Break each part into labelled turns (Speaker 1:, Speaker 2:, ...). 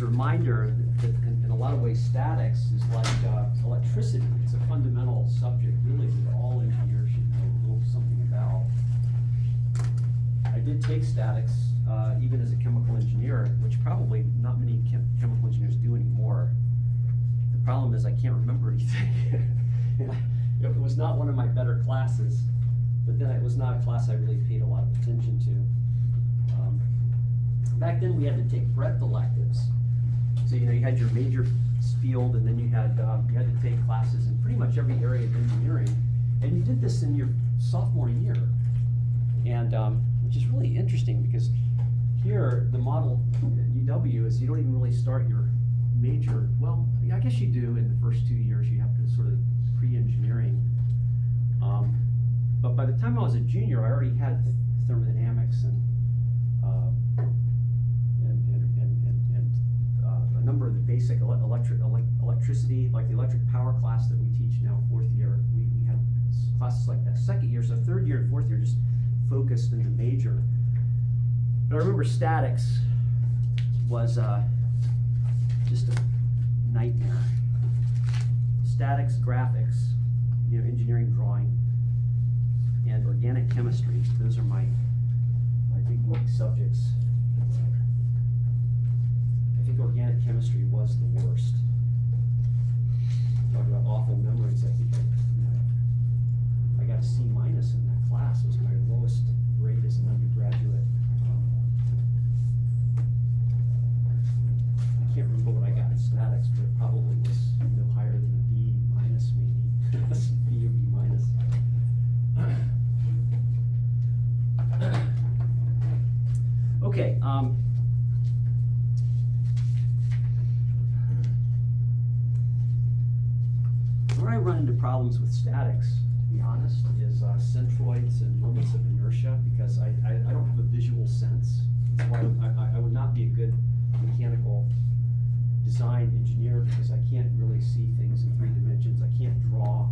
Speaker 1: it's a reminder that, that in, in, a lot of ways statics is like uh, electricity. It's a fundamental subject, really, that all engineers should know a little something about. I did take statics uh, even as a chemical engineer, which probably not many chem chemical engineers do anymore. The problem is I can't remember anything. it was not one of my better classes, but then it was not a class I really paid a lot of attention to. Um, back then we had to take breadth electives. So you know you had your major field, and then you had um, you had to take classes in pretty much every area of engineering, and you did this in your sophomore year, and um, which is really interesting because here the model at UW is you don't even really start your major. Well, I guess you do in the first two years. You have to sort of pre-engineering. Um, but by the time I was a junior, I already had thermodynamics and uh, and, and, and, and uh, a number of the basic ele electric ele electricity, like the electric power class that we teach now, fourth year. We, we classes like that. Second year, so third year and fourth year, just focused in the major. But I remember statics was uh, just a nightmare. Statics, graphics, you know, engineering drawing, and organic chemistry. Those are my my big subjects. Organic chemistry was the worst. Talk about awful memories. I think I, I got a C minus in that class. It was my lowest grade as an undergraduate. I can't remember what I got in statics, but it probably was no higher than a B minus maybe. B or B minus. okay. Um, where I run into problems with statics, to be honest, is uh, centroids and moments of inertia because I, I, I, don't have a visual sense. That's why I, I, would not be a good mechanical design engineer because I can't really see things in three dimensions. I can't draw.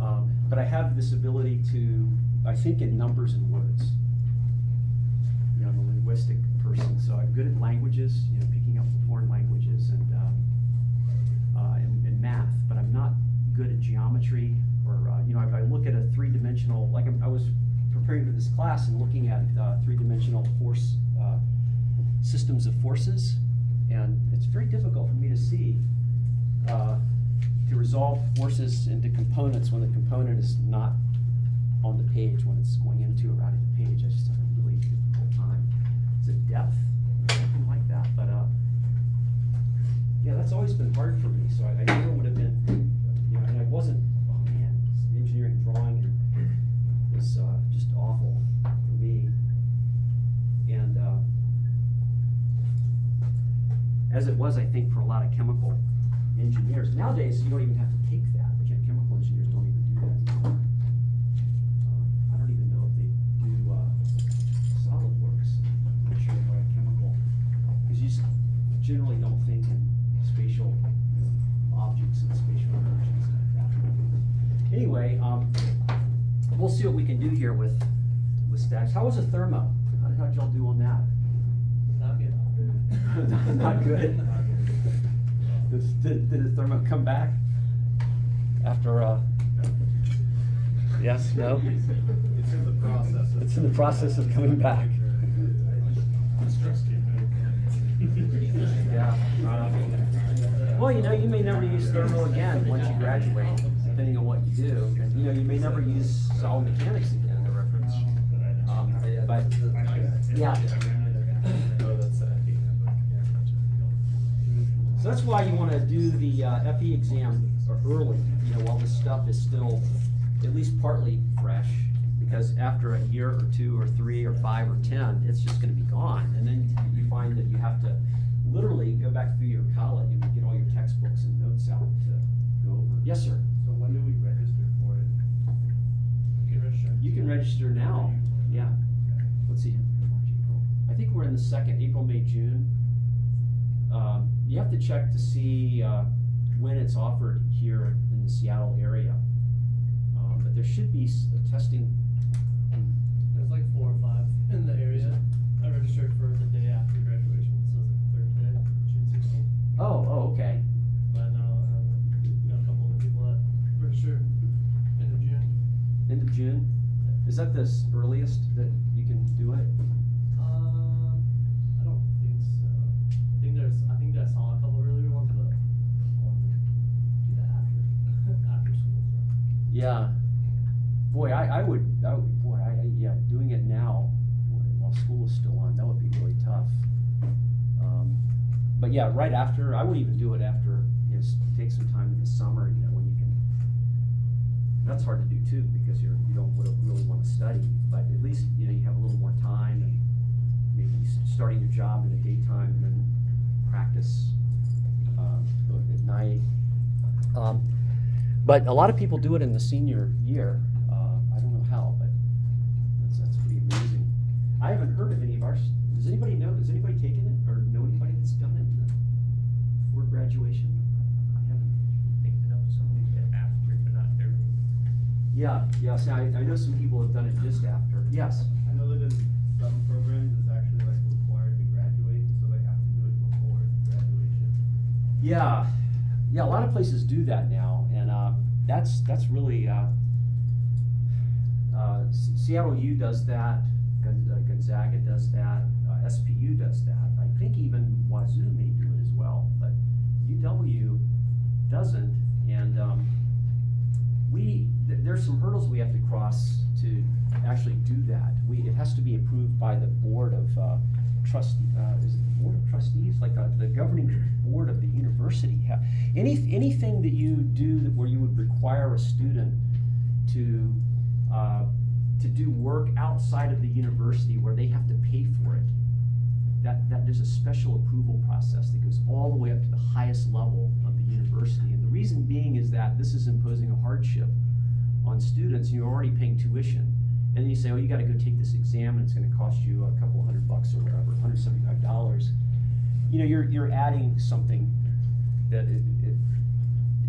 Speaker 1: Um, but I have this ability to, I think in numbers and words. You know, I'm a linguistic person, so I'm good at languages, you know, picking up foreign languages and, um, uh, and, and, math, but I'm not good at geometry or, uh, you know, if I look at a three-dimensional, like I was preparing for this class and looking at uh, three-dimensional force uh, systems of forces, and it's very difficult for me to see uh, to resolve forces into components when the component is not on the page, when it's going into or out of the page. I just have a really difficult time. Is it depth or something like that? But uh, yeah, that's always been hard for me. So I, I never would have been, you know, and I wasn't, oh man, engineering drawing was uh, just awful for me. And uh, as it was, I think, for a lot of chemical engineers. Nowadays, you don't even have to take that. Chemical engineers don't even do that anymore. Uh, I don't even know if they do uh, SolidWorks. I'm not sure about chemical. Because you generally don't think in spatial you know, objects and spatial inertias like that. Anyway, um, we'll see what we can do here with, with statics. How was the thermo? How, how'd y'all do on that? not good. Did, did, did the thermo come back after? Uh, yes. No.
Speaker 2: It's in the process.
Speaker 1: It's in the process of coming back. yeah. well, you know, you may never use thermo again once you graduate, depending on what you do. And, you know, you may never use solid mechanics again. But yeah. So that's why you want to do the uh, FE exam early, you know, while the stuff is still at least partly fresh. Because after a year or two or three or five or ten, it's just going to be gone. And then you find that you have to literally go back through your college and get all your textbooks and notes out to go over. Yes, sir.
Speaker 2: So when do we register for it?
Speaker 1: You can register. You can register now. Yeah. Let's see. I think we're in the second, April, May, June. Um, you have to check to see uh, when it's offered here in the Seattle area. Um, but there should be a testing.
Speaker 3: There's like four or five in the area. I registered for the day after graduation, so it's like the third day.
Speaker 1: Oh, oh, okay.
Speaker 3: But no, um, got a couple of people that end of June.
Speaker 1: End of June? Is that the earliest that you can do it?
Speaker 3: Um, I don't think so. I think there's, I think I saw a couple earlier ones, but I want to do that after, after school.
Speaker 1: Yeah. Boy, I, I would, I would, boy, I, I- yeah, doing it now, boy, while school is still on, that would be really tough. Um, But yeah, right after, I would even do it after, you know, take some time in the summer, you know, when you can. That's hard to do too, because you're, you don't really wanna study, but at least, you know, you have a little more time and maybe starting your job in the daytime and then practice, um, at night. Um, but a lot of people do it in the senior year. Uh, I don't know how, but that's, that's pretty amazing. I haven't heard of any of our, does anybody know, has anybody taken it or know anybody that's done it before graduation? I haven't.
Speaker 4: think I know somebody did after, but not during.
Speaker 1: Yeah, yeah, see, I, I know some people have done it just after, yes.
Speaker 2: I know that in some programs, it's actually like required to graduate, so they have to do it before graduation.
Speaker 1: Yeah, yeah, a lot of places do that now, and, uh, that's, that's really, uh, uh, Seattle U does that, uh, Gonzaga does that, uh, SPU does that. I think even Wazoo may do it as well, but UW doesn't, and, um, we, th- there's some hurdles we have to cross to actually do that. We, it has to be approved by the board of, uh, trust, uh, is it the board of trustees, like, uh, the governing board of the university. Ha- Any, anything that you do that where you would require a student to, uh, to do work outside of the university where they have to pay for it, that, that there's a special approval process that goes all the way up to the highest level of the university. Reason being is that this is imposing a hardship on students, you're already paying tuition. And then you say, oh, you gotta go take this exam and it's gonna cost you a couple hundred bucks or whatever, hundred seventy-five dollars. You know, you're, you're adding something that it, it,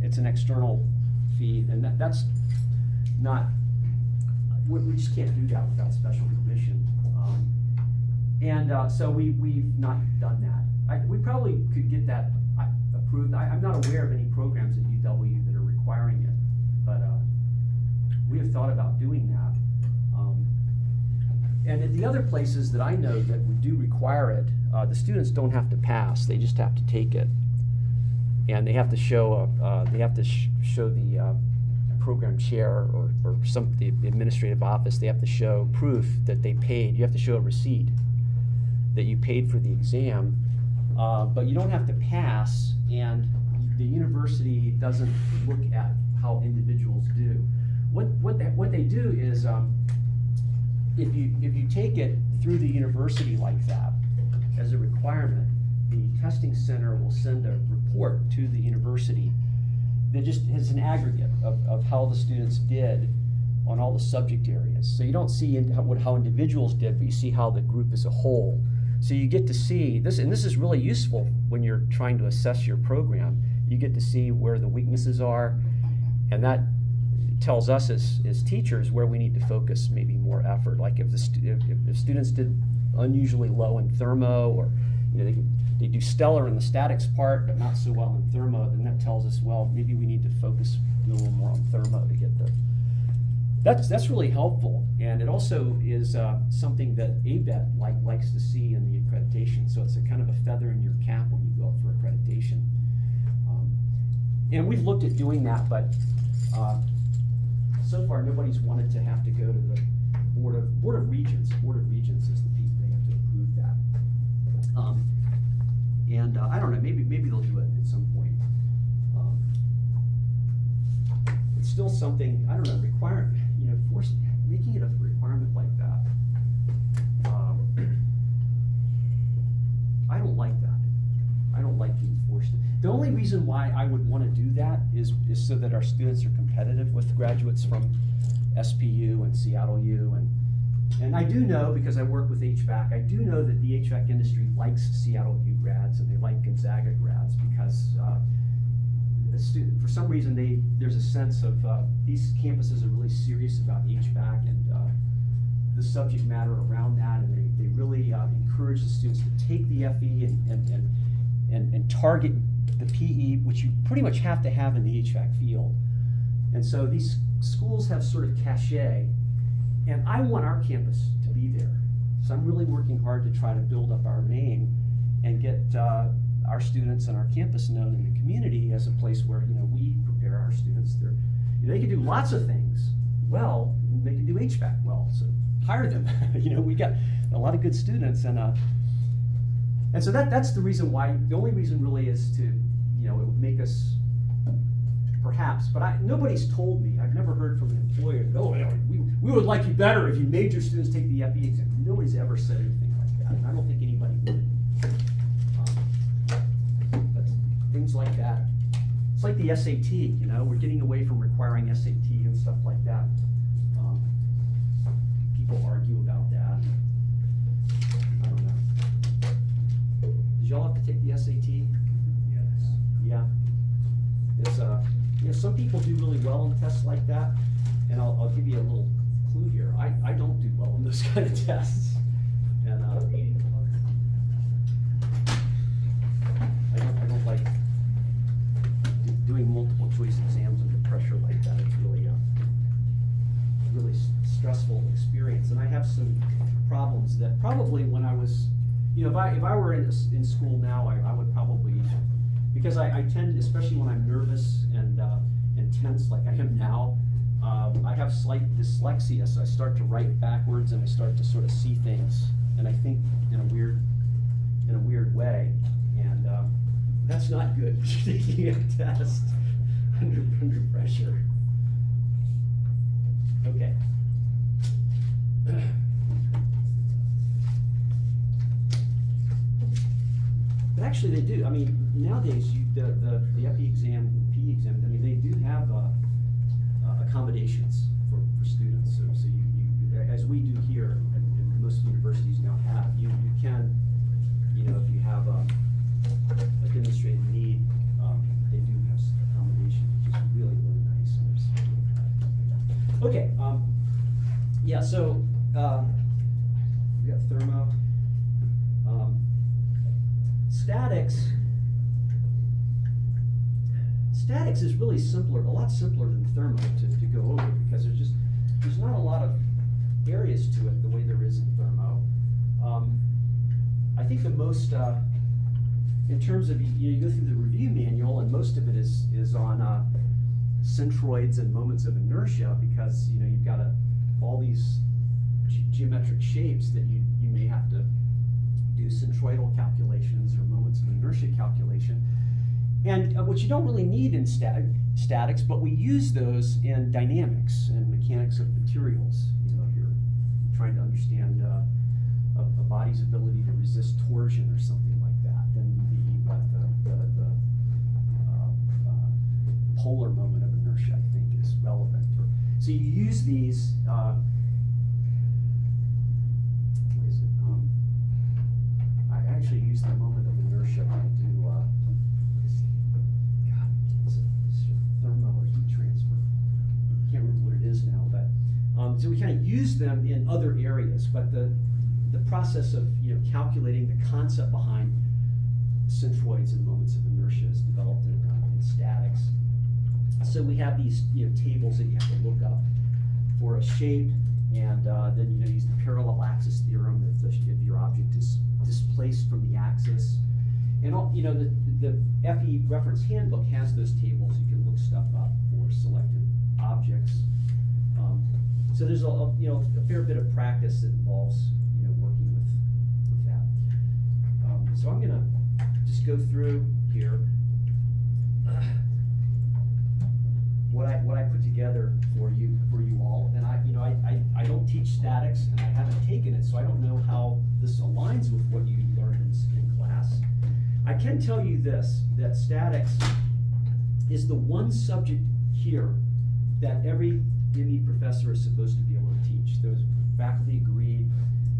Speaker 1: it's an external fee, and that, that's not, we, we just can't do that without special permission. Um, and uh, so we, we've not done that. I, we probably could get that approved. I, I'm not aware of any programs at UW that are requiring it, but uh, we have thought about doing that. Um, and at the other places that I know that we do require it, uh, the students don't have to pass; they just have to take it, and they have to show a, uh, they have to sh- show the uh, program chair or, or some the administrative office. They have to show proof that they paid. You have to show a receipt that you paid for the exam, uh, but you don't have to pass, and the university doesn't look at how individuals do. What, what, they, what they do is, um, if you, if you take it through the university like that, as a requirement, the testing center will send a report to the university that just has an aggregate of, of how the students did on all the subject areas. So you don't see in, how, what, how individuals did, but you see how the group as a whole. So you get to see this, and this is really useful when you're trying to assess your program. You get to see where the weaknesses are, and that tells us as, as teachers where we need to focus maybe more effort. Like if the stu- if, if students did unusually low in thermo, or you know they, they do stellar in the statics part but not so well in thermo, then that tells us well maybe we need to focus a little more on thermo to get the. That's that's really helpful, and it also is uh, something that ABET like likes to see in the accreditation. So it's a kind of a feather in your cap when you go up for accreditation. Um, and we've looked at doing that, but uh, so far nobody's wanted to have to go to the board of board of regents. Board of regents is the people they have to approve that. Um, and uh, I don't know, maybe maybe they'll do it at some point. Um, it's still something I don't know, requiring know, making it a requirement like that. Um, I don't like that. I don't like being forced. The only reason why I would want to do that is, is so that our students are competitive with graduates from SPU and Seattle U and and I do know because I work with HVAC, I do know that the HVAC industry likes Seattle U grads and they like Gonzaga grads because uh, a stu- for some reason they there's a sense of uh, these campuses are really serious about HVAC and uh, the subject matter around that, and they, they really uh, encourage the students to take the FE and, and, and, and, and target the PE, which you pretty much have to have in the HVAC field. And so these schools have sort of cachet, and I want our campus to be there. So I'm really working hard to try to build up our name and get uh, our students and our campus known in the community as a place where you know we prepare our students. They're, they can do lots of things well. They can do HVAC well, so hire them. you know, we got a lot of good students, and uh, and so that that's the reason why. The only reason really is to you know it would make us perhaps, but I, nobody's told me. I've never heard from an employer. Oh, we, we would like you better if you made your students take the FE exam. Nobody's ever said anything like that, and I don't think anybody would. The SAT. You know, we're getting away from requiring SAT and stuff like that. Um, people argue about that. I don't know. Did y'all have to take the SAT?
Speaker 4: Yes.
Speaker 1: Yeah. It's, uh, you know, some people do really well on tests like that, and I'll, I'll give you a little clue here. I, I don't do well on those kind of tests. And, uh, I don't, I don't like do- doing multiple choice exams under pressure like that. It's really, uh, really s- stressful experience. And I have some problems that probably when I was, you know, if I, if I were in, s- in school now, I, I would probably, because I, I tend, especially when I'm nervous and, uh, and tense like I am now, um, I have slight dyslexia, so I start to write backwards and I start to sort of see things, and I think in a weird, in a weird way, and, um, that's not good, taking a test under, under pressure. Okay. But actually, they do. I mean, nowadays, you, the, the, the FE exam, PE exam, I mean, they do have, uh, uh, accommodations for, for students. So, so you, you, as we do here, and, and most universities now have, you, you can, you know, if you have a, a demonstrated need, um, they do have accommodations, which is really, really nice. Okay, um, yeah, so, um, we got thermo. Um, statics, statics is really simpler, a lot simpler than thermo to, to go over because there's just, there's not a lot of areas to it the way there is in thermo. Um, I think the most, uh, in terms of, you, you go through the review manual and most of it is, is on, uh, centroids and moments of inertia because, you know, you've got a, all these ge- geometric shapes that you, you may have to do centroidal calculations or moments of inertia calculation. And uh, what you don't really need in static, statics, but we use those in dynamics and mechanics of materials. You know, if you're trying to understand uh, a, a body's ability to resist torsion or something like that, then the, uh, the, the, the uh, uh, polar moment of inertia, I think, is relevant. So you use these. Uh, where is it? Um, I actually use the moment of inertia I do. Uh? God, it's a, heat transfer. Can't remember what it is now, but um, so we kind of use them in other areas. But the the process of you know calculating the concept behind centroids and moments of inertia is developed in, uh, in statics. So we have these you know tables that you have to look up for a shape, and uh, then you know use the parallel axis theorem if, the, if your object is displaced from the axis. And all, you know the the FE reference handbook has those tables. You can look stuff up for selected objects. Um, so there's a, a you know a fair bit of practice that involves you know working with with that. Um, so I'm gonna just go through here what I what I put together for you for you all. And I you know I, I, I don't teach statics and I haven't taken it, so I don't know how this aligns with what you learned in, in class. I can tell you this that statics is the one subject here that every ME professor is supposed to be able to teach. Those faculty agreed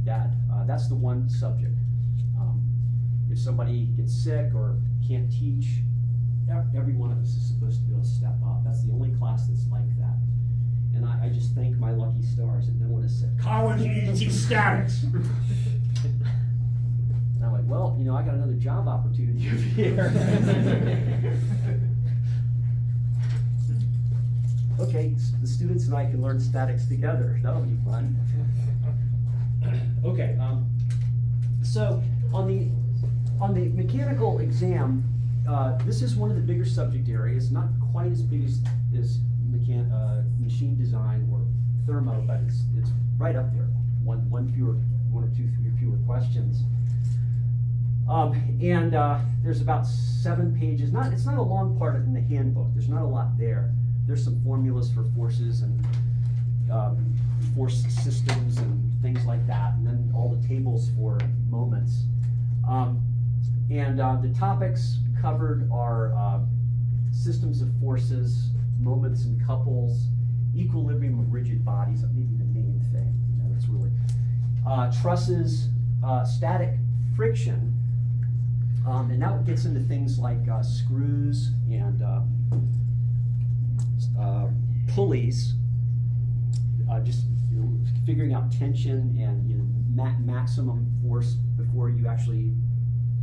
Speaker 1: that uh, that's the one subject. Um, if somebody gets sick or can't teach, every one of us is supposed to be able to step up. That's the only class that's like that. And I, I just thank my lucky stars that no one has said, Collins, you need to teach statics. And I'm like, well, you know, I got another job opportunity over here. okay, the students and I can learn statics together. That'll be fun. Okay, um, so on the on the mechanical exam, uh, this is one of the bigger subject areas. Not quite as big as as mechan uh, machine design or thermo, but it's it's right up there. One one fewer one or two fewer questions. Um, and uh, there's about seven pages. Not it's not a long part in the handbook. There's not a lot there. There's some formulas for forces and um, force systems and things like that, and then all the tables for moments. Um, and uh, the topics covered are uh, systems of forces, moments and couples, equilibrium of rigid bodies, maybe the main thing. You know, that's really uh, trusses, uh, static friction, um, and now it gets into things like uh, screws and uh, uh, pulleys, just you know, figuring out tension and you know, ma- maximum force before you actually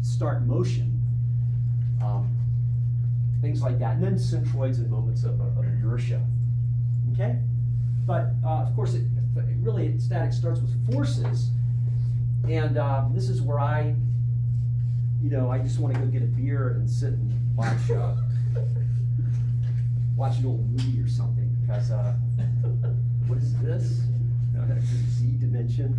Speaker 1: start motion. Um, things like that, and then centroids and moments of, of inertia. Okay, but uh, of course, it, it really static starts with forces, and uh, this is where I, you know, I just want to go get a beer and sit and watch. Uh, watch an old movie or something because uh, what is this? You know, that's a Z dimension.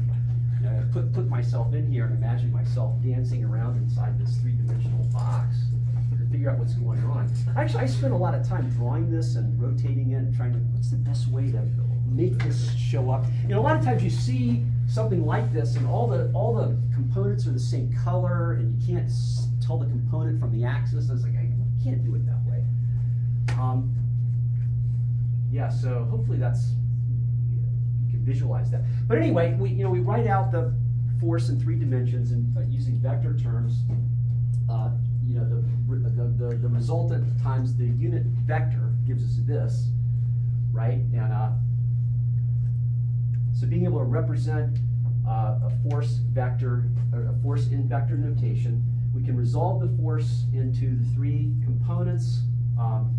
Speaker 1: I put put myself in here and imagine myself dancing around inside this three dimensional box figure out what's going on. Actually, I spent a lot of time drawing this and rotating it and trying to what's the best way to make this show up. You know, a lot of times you see something like this and all the all the components are the same color and you can't tell the component from the axis. I was like, I can't do it that way. Um, yeah, so hopefully that's you can visualize that. But anyway, we you know we write out the force in three dimensions and uh, using vector terms. Uh, you know the, the the the resultant times the unit vector gives us this, right? And uh, so being able to represent uh, a force vector or a force in vector notation, we can resolve the force into the three components. Um,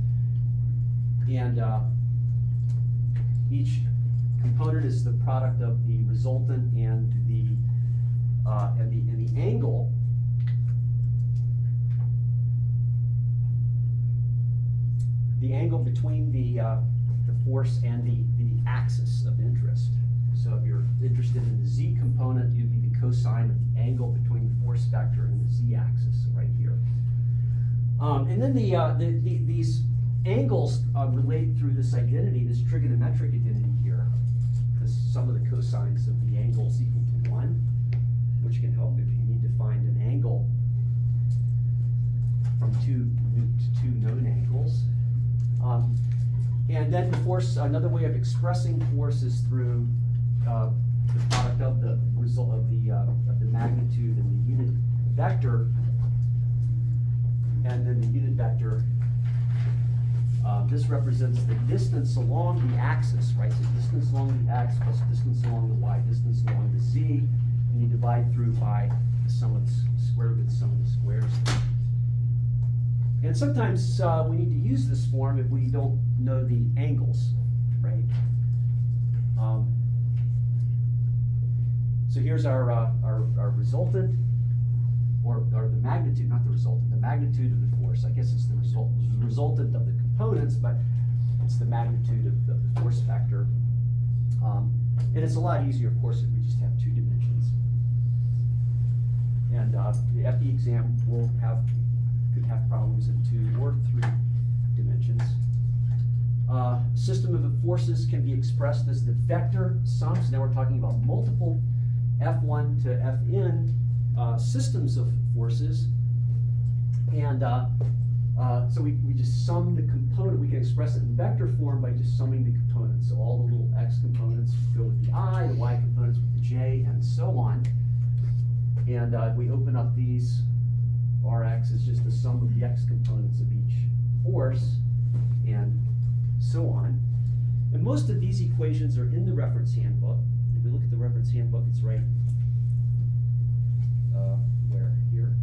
Speaker 1: and uh, each component is the product of the resultant and the uh, and the and the angle. The angle between the uh, the force and the the axis of interest. So if you're interested in the z component, you'd be the cosine of the angle between the force vector and the z-axis, right here. Um, and then the, uh, the, the these angles uh, relate through this identity, this trigonometric identity here. The sum of the cosines of the angles equal to one, which can help if you need to find an angle from two two known angles. Um, and then the force, another way of expressing force is through uh, the product of the result of the uh, of the magnitude and the unit vector, and then the unit vector. Uh, this represents the distance along the axis, right? So distance along the x plus distance along the y, distance along the z, and you divide through by the sum of the square root of the sum of the squares. And sometimes uh, we need to use this form if we don't know the angles, right? Um, so here's our, uh, our, our resultant, or, or the magnitude, not the resultant, the magnitude of the force. I guess it's the result, resultant of the components, but it's the magnitude of, the force vector. Um, and it's a lot easier, of course, if we just have two dimensions. And uh, the FE exam will have have problems in two or three dimensions. Uh, system of forces can be expressed as the vector sums. Now we're talking about multiple F1 to Fn uh, systems of forces. And uh, uh, so we, we just sum the component. We can express it in vector form by just summing the components. So all the little x components go with the i, the y components with the j, and so on. And uh, we open up these Rx is just the sum of the x components of each force, and so on. And most of these equations are in the reference handbook. If we look at the reference handbook, it's right, uh, where, here?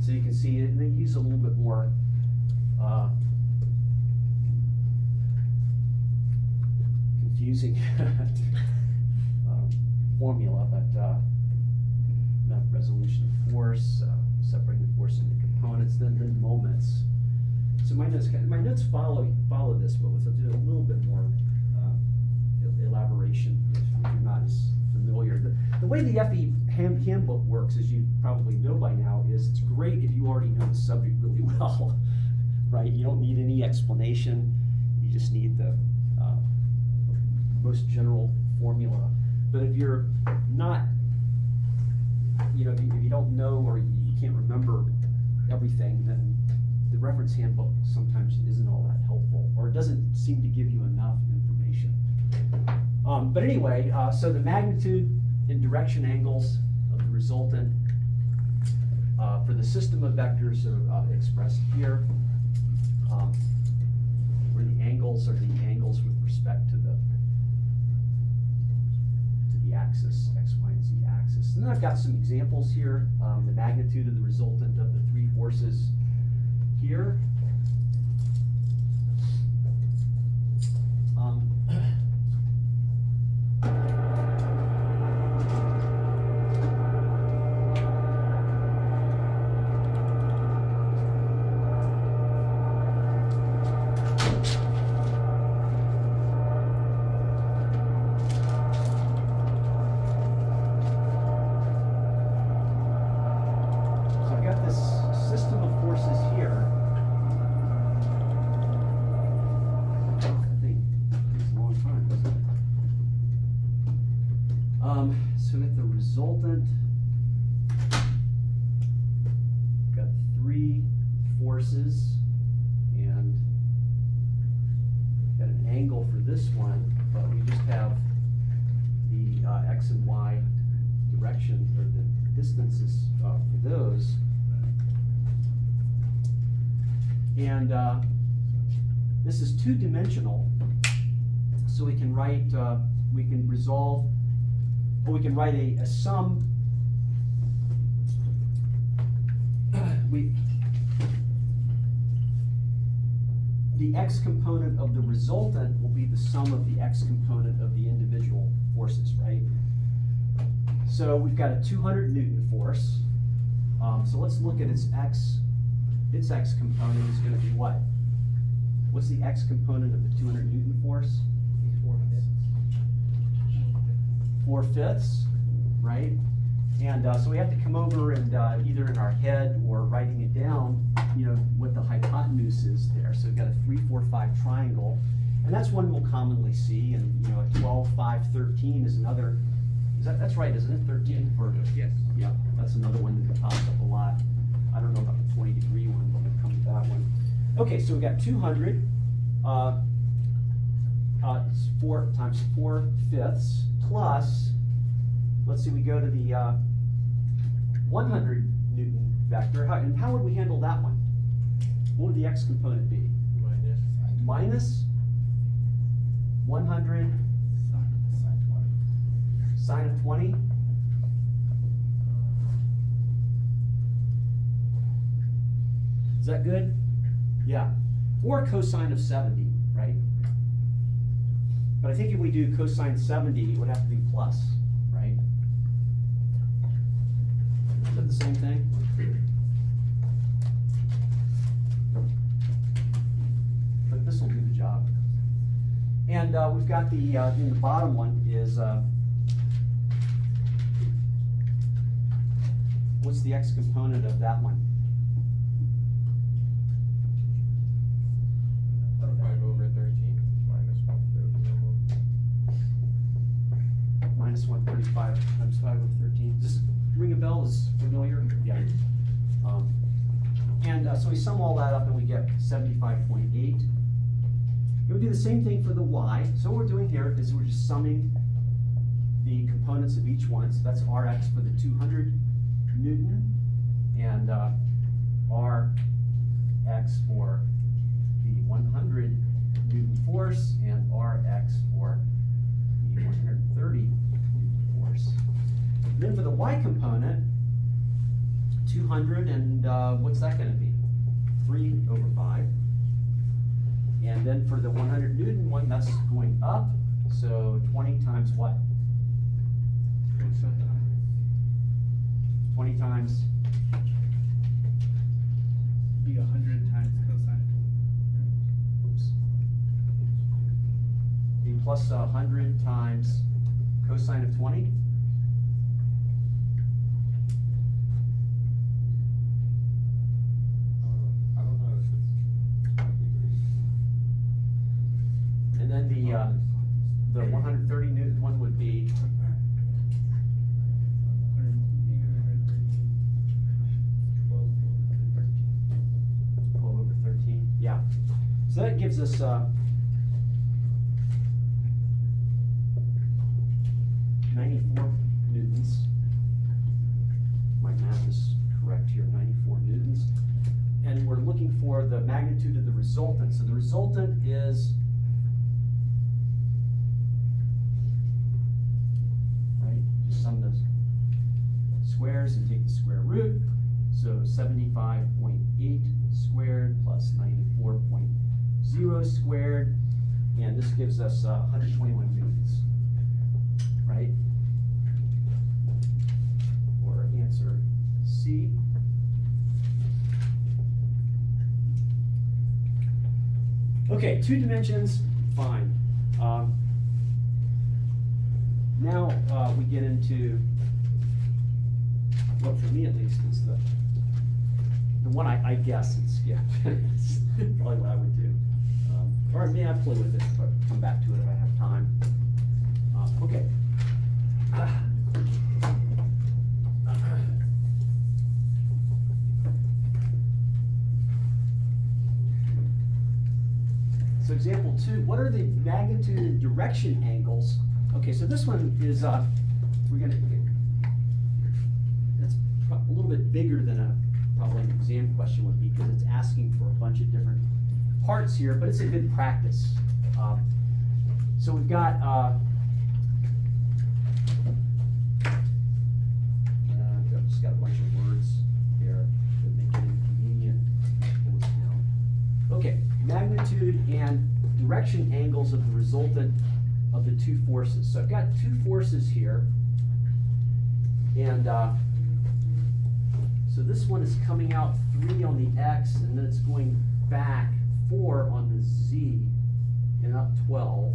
Speaker 1: So you can see it, they use a little bit more, uh, confusing um, formula, but, uh, resolution of force, uh, separating the force into components, then, then moments. So my notes, my notes follow, follow this, but with a, a little bit more, uh, elaboration, if if you're not as familiar. The, the way the FE hand, handbook works, as you probably know by now, is it's great if you already know the subject really well, right? You don't need any explanation, you just need the, uh, most general formula. But if you're not, you know, if you, if you don't know or you can't remember everything, then the reference handbook sometimes isn't all that helpful, or it doesn't seem to give you enough information. Um, but anyway, uh, so the magnitude and direction angles of the resultant uh, for the system of vectors are uh, expressed here. Um, where the angles are the angles with respect to the to the axis, x, y, and z axis. And then I've got some examples here. Um, the magnitude of the resultant of the three forces here. Um, So I've got this system of forces here. I think it's a long time, isn't it? Um, so we got the resultant. Got three forces and got an angle for this one, but we just have the uh, x and y direction or the distances uh, for those. And uh, this is two-dimensional, so we can write, uh, we can resolve, or we can write a, a sum. we, the x component of the resultant will be the sum of the x component of the individual forces, right? So we've got a 200 Newton force. Um, so let's look at its x. Its x component is going to be what? What's the x component of the 200 Newton force?
Speaker 3: Four fifths.
Speaker 1: Four fifths, right? And uh, so we have to come over and uh, either in our head or writing it down, you know, what the hypotenuse is there. So we've got a 3, 4, 5 triangle. And that's one we'll commonly see. And, you know, a 12, 5, 13 is another. Is that, that's right, isn't it? 13 for.
Speaker 4: Yes.
Speaker 1: Yeah, that's another one that pops up a lot. I don't know about the twenty degree one, but we'll come to that one. Okay, so we've got two hundred, uh, uh, it's four times four fifths plus, let's see, we go to the, uh, one hundred Newton vector, how, and how would we handle that one? What would the x component be?
Speaker 3: Minus.
Speaker 1: Minus one hundred sine of twenty? Is that good? Yeah. Or cosine of 70, right? But I think if we do cosine 70, it would have to be plus, right? Is that the same thing? But this will do the job. And uh, we've got the, uh, in the bottom one is, uh, what's the x component of that one?
Speaker 5: Five over thirteen, minus one thirty.
Speaker 1: Minus one thirty-five times five over thirteen. Does this ring a bell? Is familiar? Yeah. Um, And uh, so we sum all that up and we get seventy-five point eight. And we do the same thing for the y. So what we're doing here is we're just summing the components of each one. So that's Rx for the two hundred Newton and uh, Rx for the one hundred Newton force and Rx for the one hundred and thirty Newton force. And then for the Y component, 100, and uh, what's that going to be? 3 over 5. And then for the 100 Newton one, that's going up. So 20 times what? 20 times?
Speaker 6: Be 100 times cosine.
Speaker 1: Oops. Be plus 100 times cosine of 20? Okay, two dimensions, fine. Um, now, uh, we get into, what for me at least is the, the one I, I guess and skip. It's Probably what I would do. Um, Or maybe I play with it, but come back to it if I have time. Uh, okay. So example two, what are the magnitude and direction angles? Okay, so this one is, uh, we're gonna, it's a little bit bigger than a, probably an exam question would be, because it's asking for a bunch of different parts here, but it's a good practice. Um, So we've got, uh, uh, I've just got a bunch of words here that make it inconvenient. Pull this down. Okay, magnitude and direction angles of the resultant of the two forces. So I've got two forces here. And, uh, so this one is coming out three on the X, and then it's going back four on the Z, and up twelve.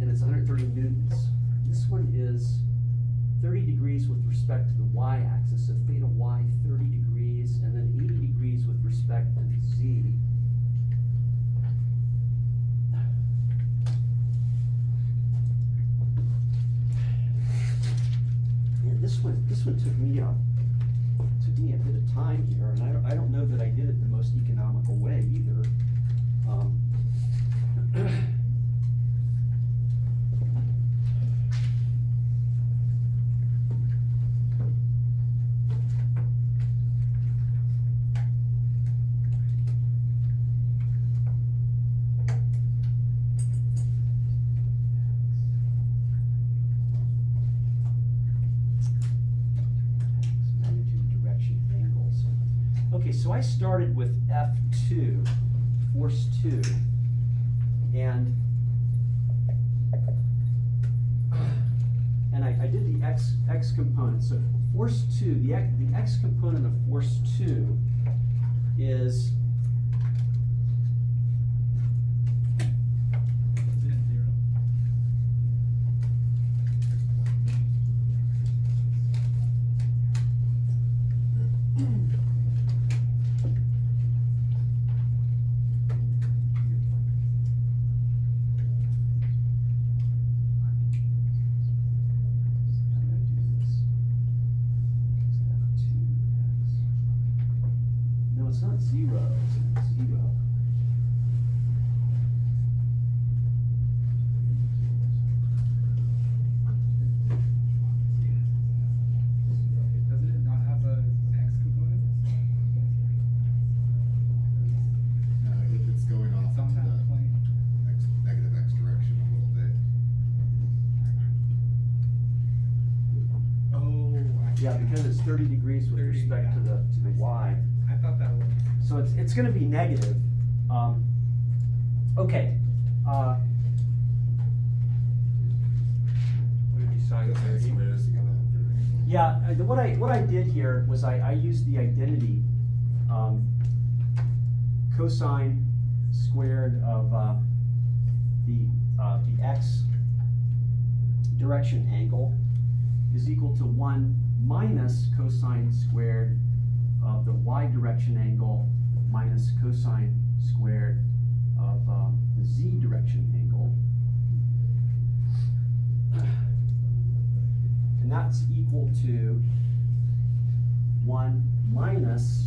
Speaker 1: And it's hundred thirty newtons. This one is thirty degrees with respect to the y-axis, so theta y thirty degrees, and then eighty degrees with respect to z. Yeah, this one, this one took me, uh, took me a bit of time here, and I don't, I don't know that I did it the most economical way either. Um, magnitude, direction, angles. Okay, so I started with F two, force two, and and I, I did the x x component. So force two, the x, the x component of force two is here was I, I used the identity um, cosine squared of uh, the, uh, the x direction angle is equal to 1 minus cosine squared of the y direction angle minus cosine squared of um, the z direction angle. And that's equal to 1 minus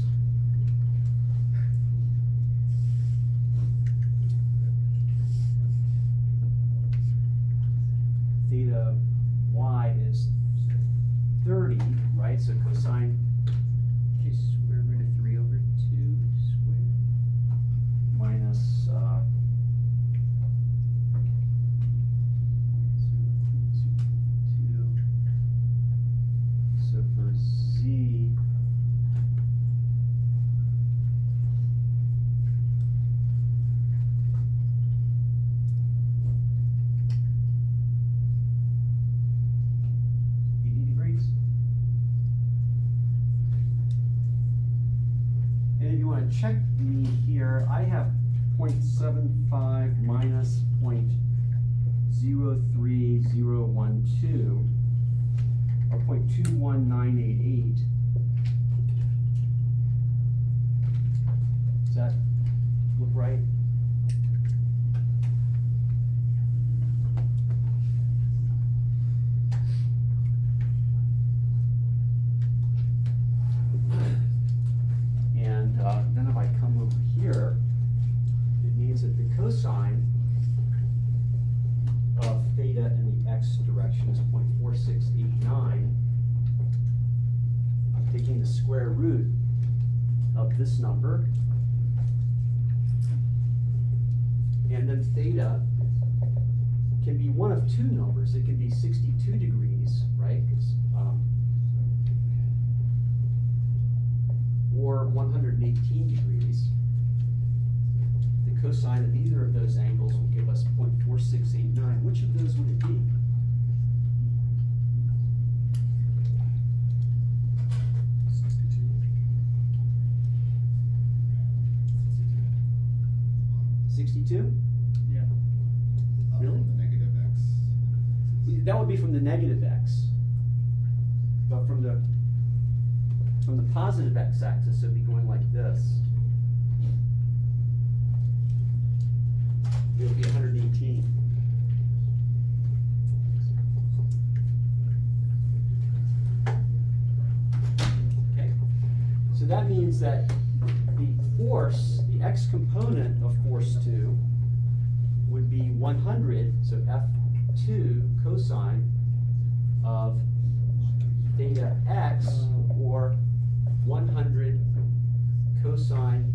Speaker 1: cosine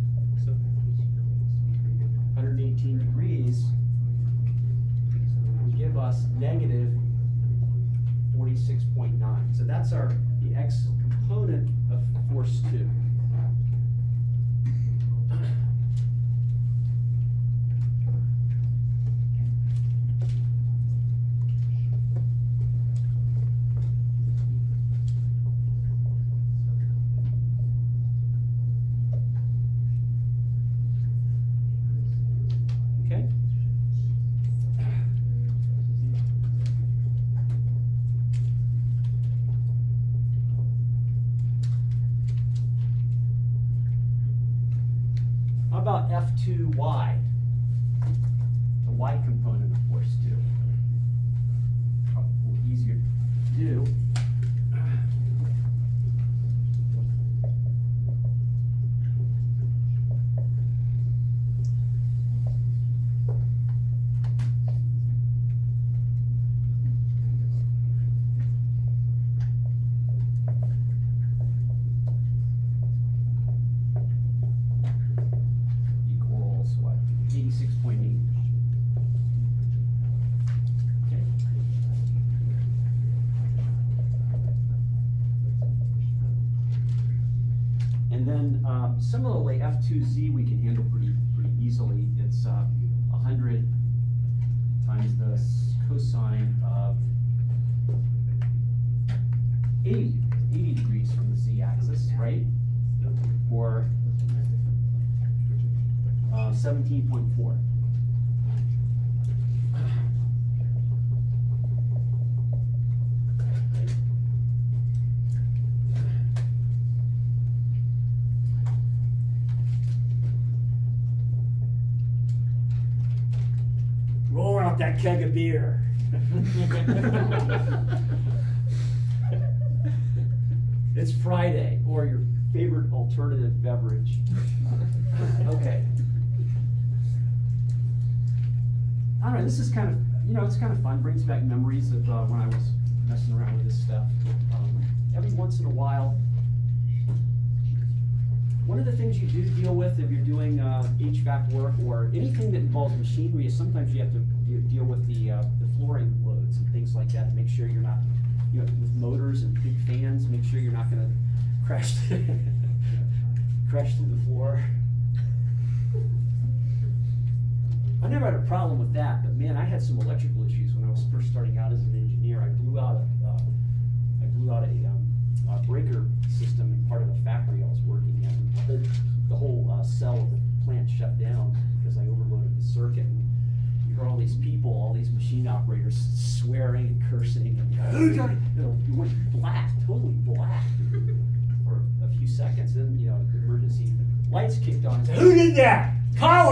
Speaker 1: 118 degrees would give us negative 46.9. So that's our the x component of force 2. Back memories of uh, when I was messing around with this stuff. Um, Every once in a while, one of the things you do deal with if you're doing uh, HVAC work or anything that involves machinery is sometimes you have to de- deal with the, uh, the flooring loads and things like that, make sure you're not, you know, with motors and big fans, make sure you're not gonna crash, crash through the floor. I never had a problem with that, but man, I had some electrical issues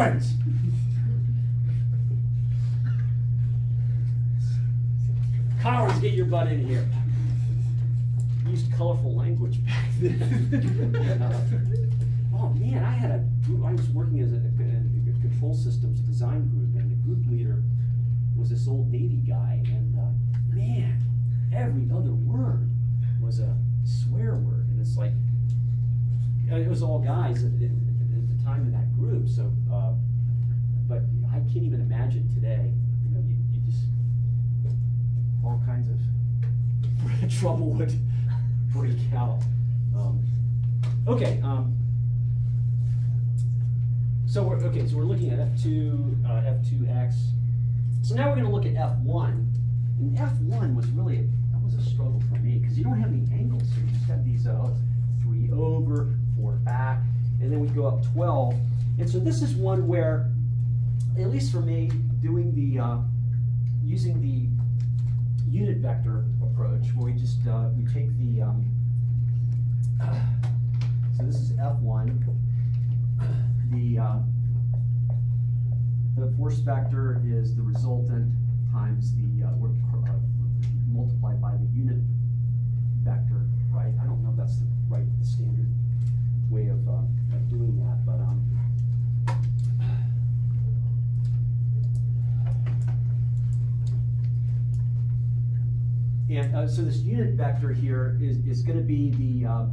Speaker 1: Collins! Collins, get your butt in here. Used colorful language back then. Uh, oh man, I had a group, I was working as a, a- a control systems design group, and the group leader was this old Navy guy, and uh, man, every other word was a swear word, and it's like, uh, it was all guys at the time in that group, so, uh, but I can't even imagine today, you know, you, you just, all kinds of trouble would break out. Um, okay, um, so we're, okay, so we're looking at F2, uh, F2X. So now we're gonna look at F1. And F1 was really, a- that was a struggle for me, because you don't have any angles here. You just have these, uh, three over, four back, and then we go up 12. And so this is one where, at least for me, doing the, uh, using the unit vector approach, where we just, uh, we take the, um, so this is F1. The, uh, the force vector is the resultant times the, uh, uh, multiplied by the unit vector, right? I don't know if that's the right, the standard way of, uh, of doing that, but, um, And uh, so this unit vector here is, is gonna be the, uh,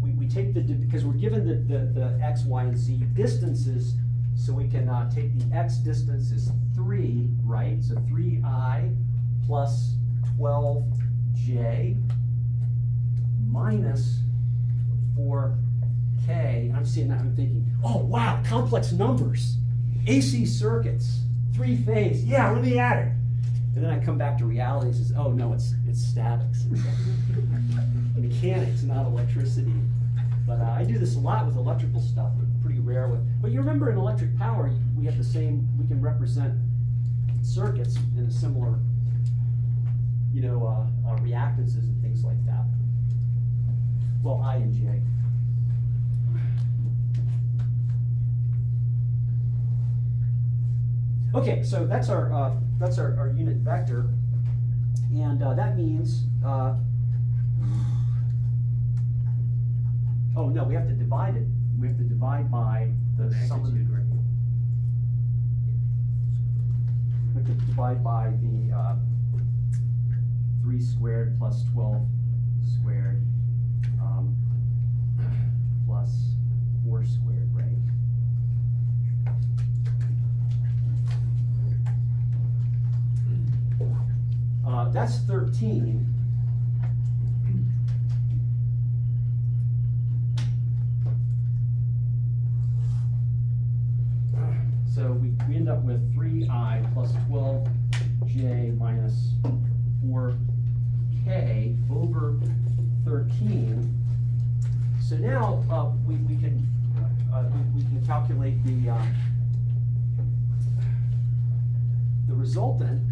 Speaker 1: we, we take the, because we're given the, the, the x, y, and z distances, so we can uh, take the x distance is three, right? So three i plus twelve j minus four k. And I'm seeing that, I'm thinking, oh wow, complex numbers, AC circuits, three phase, yeah, let me add it. And then I come back to reality and says, oh no, it's it's statics. Mechanics, not electricity. But uh, I do this a lot with electrical stuff, but pretty rare with. But you remember in electric power, we have the same. We can represent circuits in a similar, you know, uh, uh, reactances and things like that. Well, I and J. Okay, so that's our uh, that's our, our unit vector, and uh, that means. Uh, oh no, we have to divide it. We have to divide by the sum of the.
Speaker 4: Magnitude, right?
Speaker 1: We have to divide by the uh, three squared plus twelve squared um, plus four squared, right? Uh, that's 13. So we, we end up with 3i plus 12j minus 4k over 13. So now uh, we, we can uh, we, we, can calculate the uh, the resultant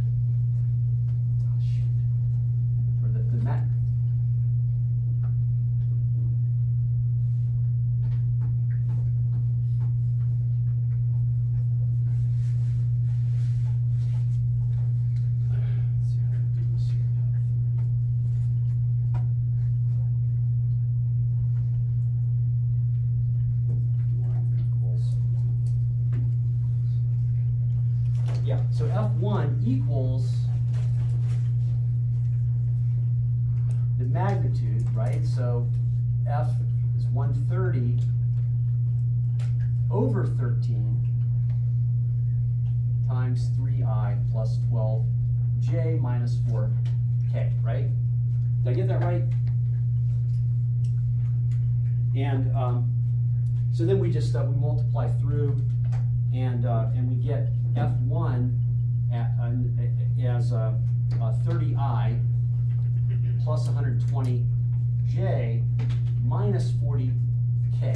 Speaker 1: as, uh, uh, thirty I plus hundred twenty J minus forty K.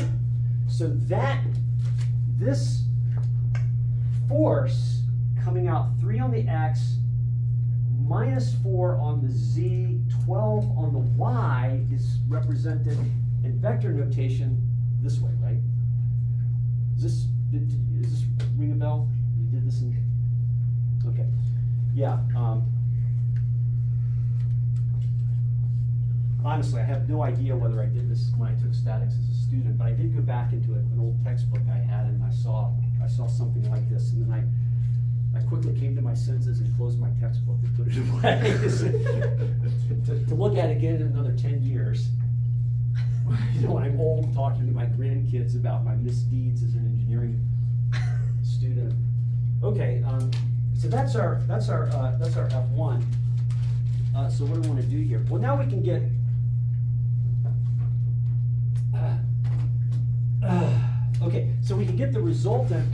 Speaker 1: So that, this force coming out three on the X, minus four on the Z, twelve on the Y is represented in vector notation this way, right? Is this, did- is this ring a bell? You did this in, okay, yeah, um. Honestly, I have no idea whether I did this when I took statics as a student, but I did go back into an old textbook I had, and I saw, I saw something like this, and then I, I quickly came to my senses and closed my textbook and put it away. To, to look at it again in another ten years. You know, when I'm old, talking to my grandkids about my misdeeds as an engineering student. Okay, um, so that's our, that's our, uh, that's our F one. Uh, so what do we wanna do here? Well, now we can get. Okay, so we can get the resultant.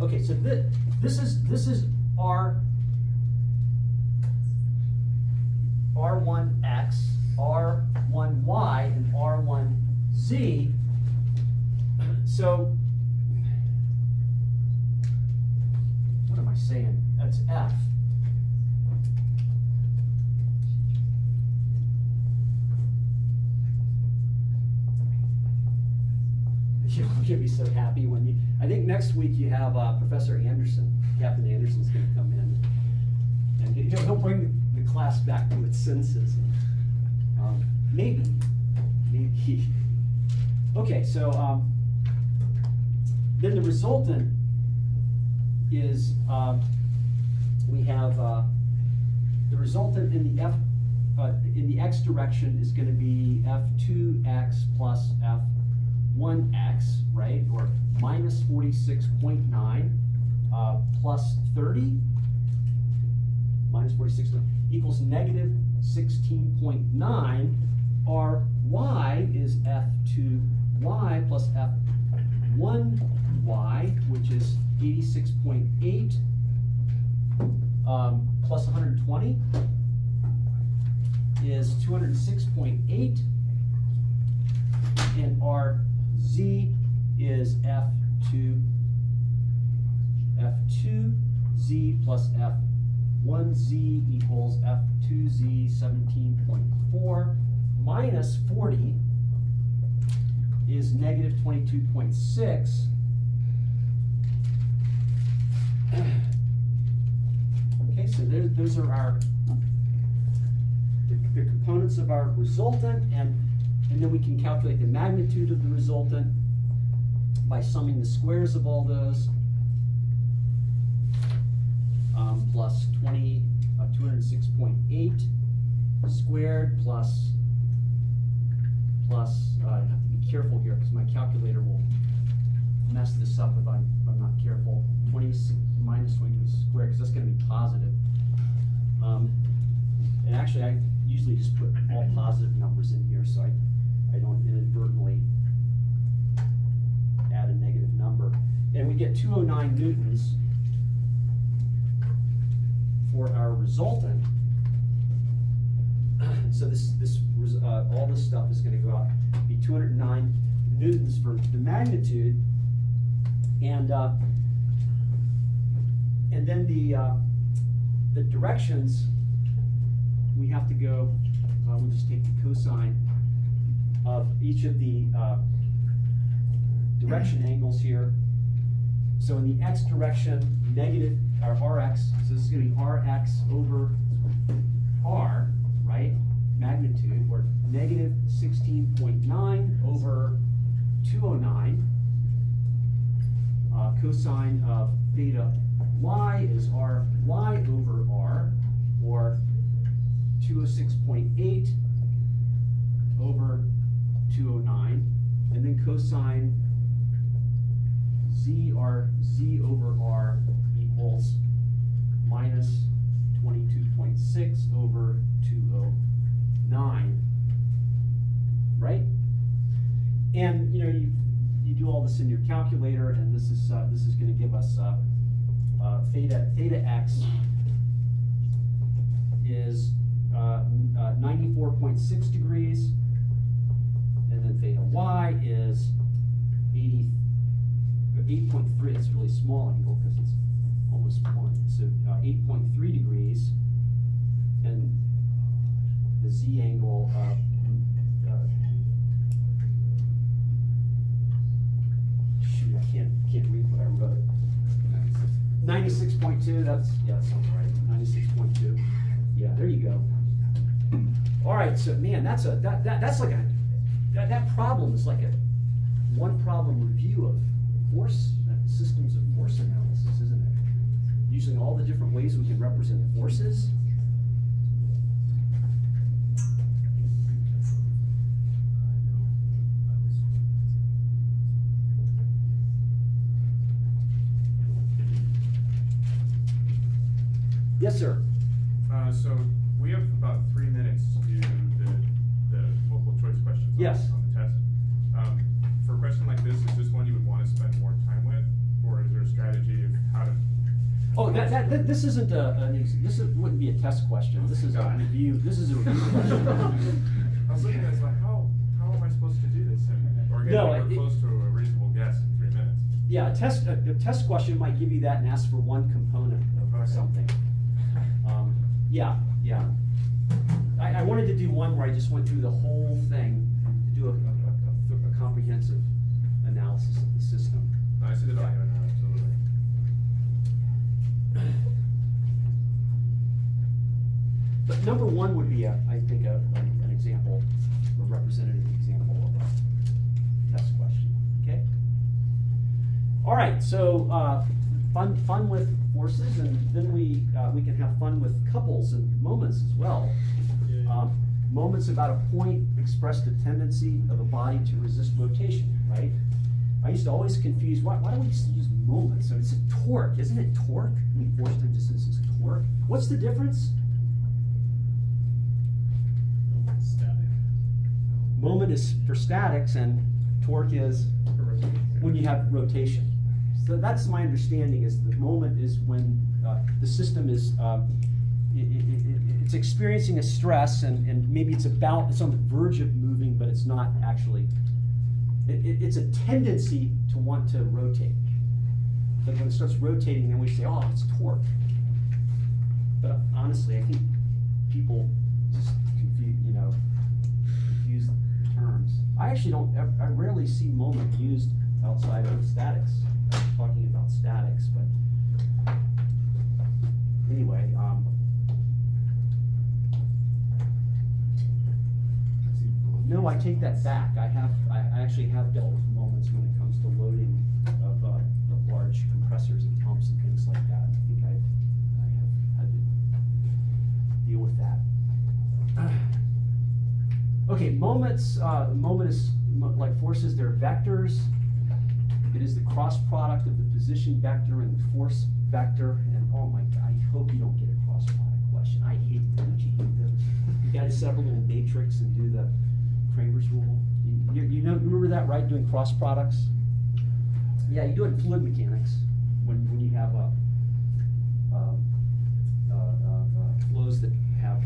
Speaker 1: Okay, so this, this is, this is R R1X, R1Y, and R1Z. So, saying? That's F. Gonna be so happy when you, I think next week you have uh, Professor Anderson, Captain Anderson's gonna come in. And he- he'll, he'll bring the class back to its senses. and, um, Maybe, maybe. Okay, so, um, then the resultant is, um, we have, uh, the resultant in the F, uh, in the X direction is gonna be F two X plus F one X, right? Or minus forty-six point nine, uh, plus thirty, minus forty-six equals negative sixteen point nine. Our y is f two y plus f one y, which is eighty-six point eight, um, plus one hundred and twenty is two hundred and six point eight. And our z is f two, f two z plus f one z equals f two z seventeen point four minus forty is negative twenty-two point six. Okay, so there, those are our, the, the components of our resultant, and, and then we can calculate the magnitude of the resultant by summing the squares of all those. Um, plus twenty, uh, two hundred and six point eight squared plus, plus, uh, I have to be careful here, because my calculator will mess this up if I'm, if I'm not careful. Twenty minus twenty-two Square because that's gonna be positive. Um, and actually, I usually just put all positive numbers in here, so I, I don't inadvertently add a negative number. And we get two oh nine newtons for our resultant. So this, this, uh, all this stuff is gonna go out, be two hundred and nine newtons for the magnitude. And, uh, and then the, uh, the directions, we have to go, uh, we'll just take the cosine of each of the, uh, direction angles here. So in the x direction, negative, or rx, so this is gonna be rx over r, right? Magnitude, or negative sixteen point nine over two oh nine. Uh, cosine of theta y is r y over r, or two oh six point eight over two oh nine. And then cosine z r z over r equals minus twenty-two point six over two oh nine. Right? And, you know, you, you do all this in your calculator, and this is, uh, this is gonna give us, uh, uh, theta, theta x is, uh, point six degrees. And then theta y is eighty, eight point three, it's a really small angle because it's almost one, so, uh, eight point three degrees. And the z angle, uh, uh, I can't, can't read what I wrote. Ninety-six point two, that's, yeah, that sounds right, ninety-six point two, yeah, there you go. All right, so man, that's a, that, that, that's like a, that, that problem is like a one problem review of force, uh, systems of force analysis, isn't it? Using all the different ways we can represent forces. Yes, sir.
Speaker 5: Uh, so we have about three minutes to do the, the multiple choice questions on,
Speaker 1: Yes.
Speaker 5: on the test. Um, for a question like this, is this one you would want to spend more time with, or is there a strategy of how to?
Speaker 1: Oh, that, that, that- this isn't a, an, ex- this is- wouldn't be a test question, this is a review, this is a review question.
Speaker 5: I was looking at this like, how, how am I supposed to do this? And, or get
Speaker 1: No,
Speaker 5: anywhere
Speaker 1: it-
Speaker 5: close to a reasonable guess in three minutes?
Speaker 1: Yeah, a test, a, a test question might give you that and ask for one component of
Speaker 5: Okay.
Speaker 1: something. Yeah, yeah. I, I wanted to do one where I just went through the whole thing, to do a, a, a, a comprehensive analysis of the system.
Speaker 5: No, I see the value in that, absolutely.
Speaker 1: But number one would be a, I think, a, an an example, a representative example of a test question, okay? All right, so, uh, fun, fun with forces, and then we, uh, we can have fun with couples and moments as well. Um, moments about a point express the tendency of a body to resist rotation, right? I used to always confuse, why, why do we just use moments? So it's a torque, isn't it torque? I mean, force time distance is torque. What's the difference? Moment is for statics and torque is when you have rotation. So that's my understanding is the moment is when uh, the system is, um, i- i- i- it's experiencing a stress and, and maybe it's about, it's on the verge of moving, but it's not actually. It, it- it's a tendency to want to rotate. But when it starts rotating, then we say, oh, it's torque. But honestly, I think people just confuse, you know, confuse terms. I actually don't, I rarely see moment used outside of statics, uh, talking about statics, but anyway, um, no, I take that back. I have, I, actually have dealt with moments when it comes to loading of, uh, of large compressors and pumps and things like that. I think I, I have had to deal with that. Okay, moments, uh, moment is, like forces, they're vectors. It is the cross product of the position vector and the force vector, and oh my god, I hope you don't get a cross product question. I hate, don't you? You gotta set up a little matrix and do the Cramer's rule. You, you, you know, remember that, right, doing cross products? Yeah, you do it in fluid mechanics, when, when you have, um, uh, uh, flows that have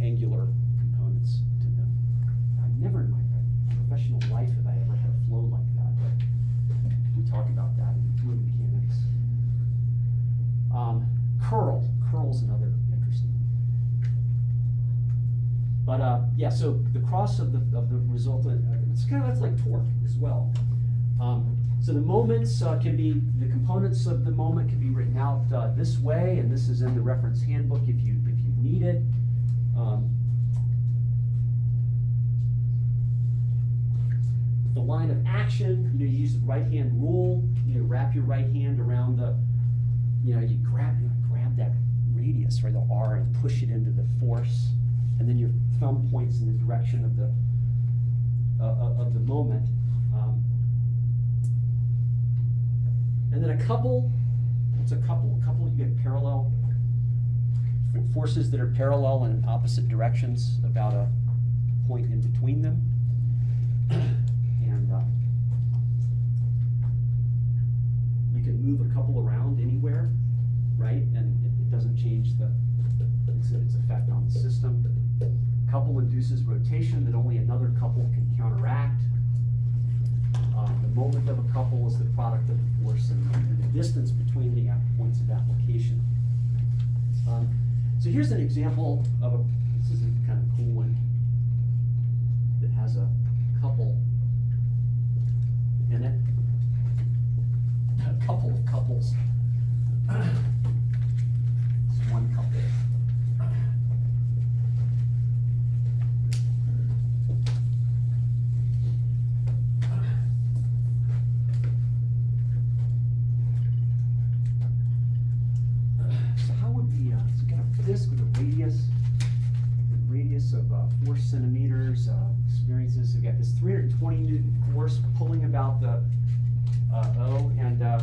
Speaker 1: angular components to them. I've never in my professional life have I ever had a flow like that, talk about that in fluid mechanics. Um, curl, curl's another interesting. But, uh, yeah, so the cross of the, of the resultant, uh, it's kind of, that's like torque as well. Um, so the moments uh, can be, the components of the moment can be written out uh, this way, and this is in the reference handbook if you, if you need it. Um, the line of action, you know, you use the right hand rule, you know, wrap your right hand around the, you know, you grab, you know, grab that radius, right, the R, and push it into the force, and then your thumb points in the direction of the, uh, uh, of the moment. Um, and then a couple, what's a couple? A couple, you get parallel forces that are parallel in opposite directions, about a point in between them. and uh, you can move a couple around anywhere, right? And it, it doesn't change the its, its effect on the system. A couple induces rotation that only another couple can counteract. Uh, the moment of a couple is the product of the force and, and the distance between the points of application. Um, so here's an example of a, this is a kind of cool one that has a couple in it. Couple of couples. It's one couple. So how would the, uh, so got a disc with a radius, the radius of uh, four centimeters, uh, experiences, we've got this three hundred and twenty newton force pulling about the, uh, O, and, uh,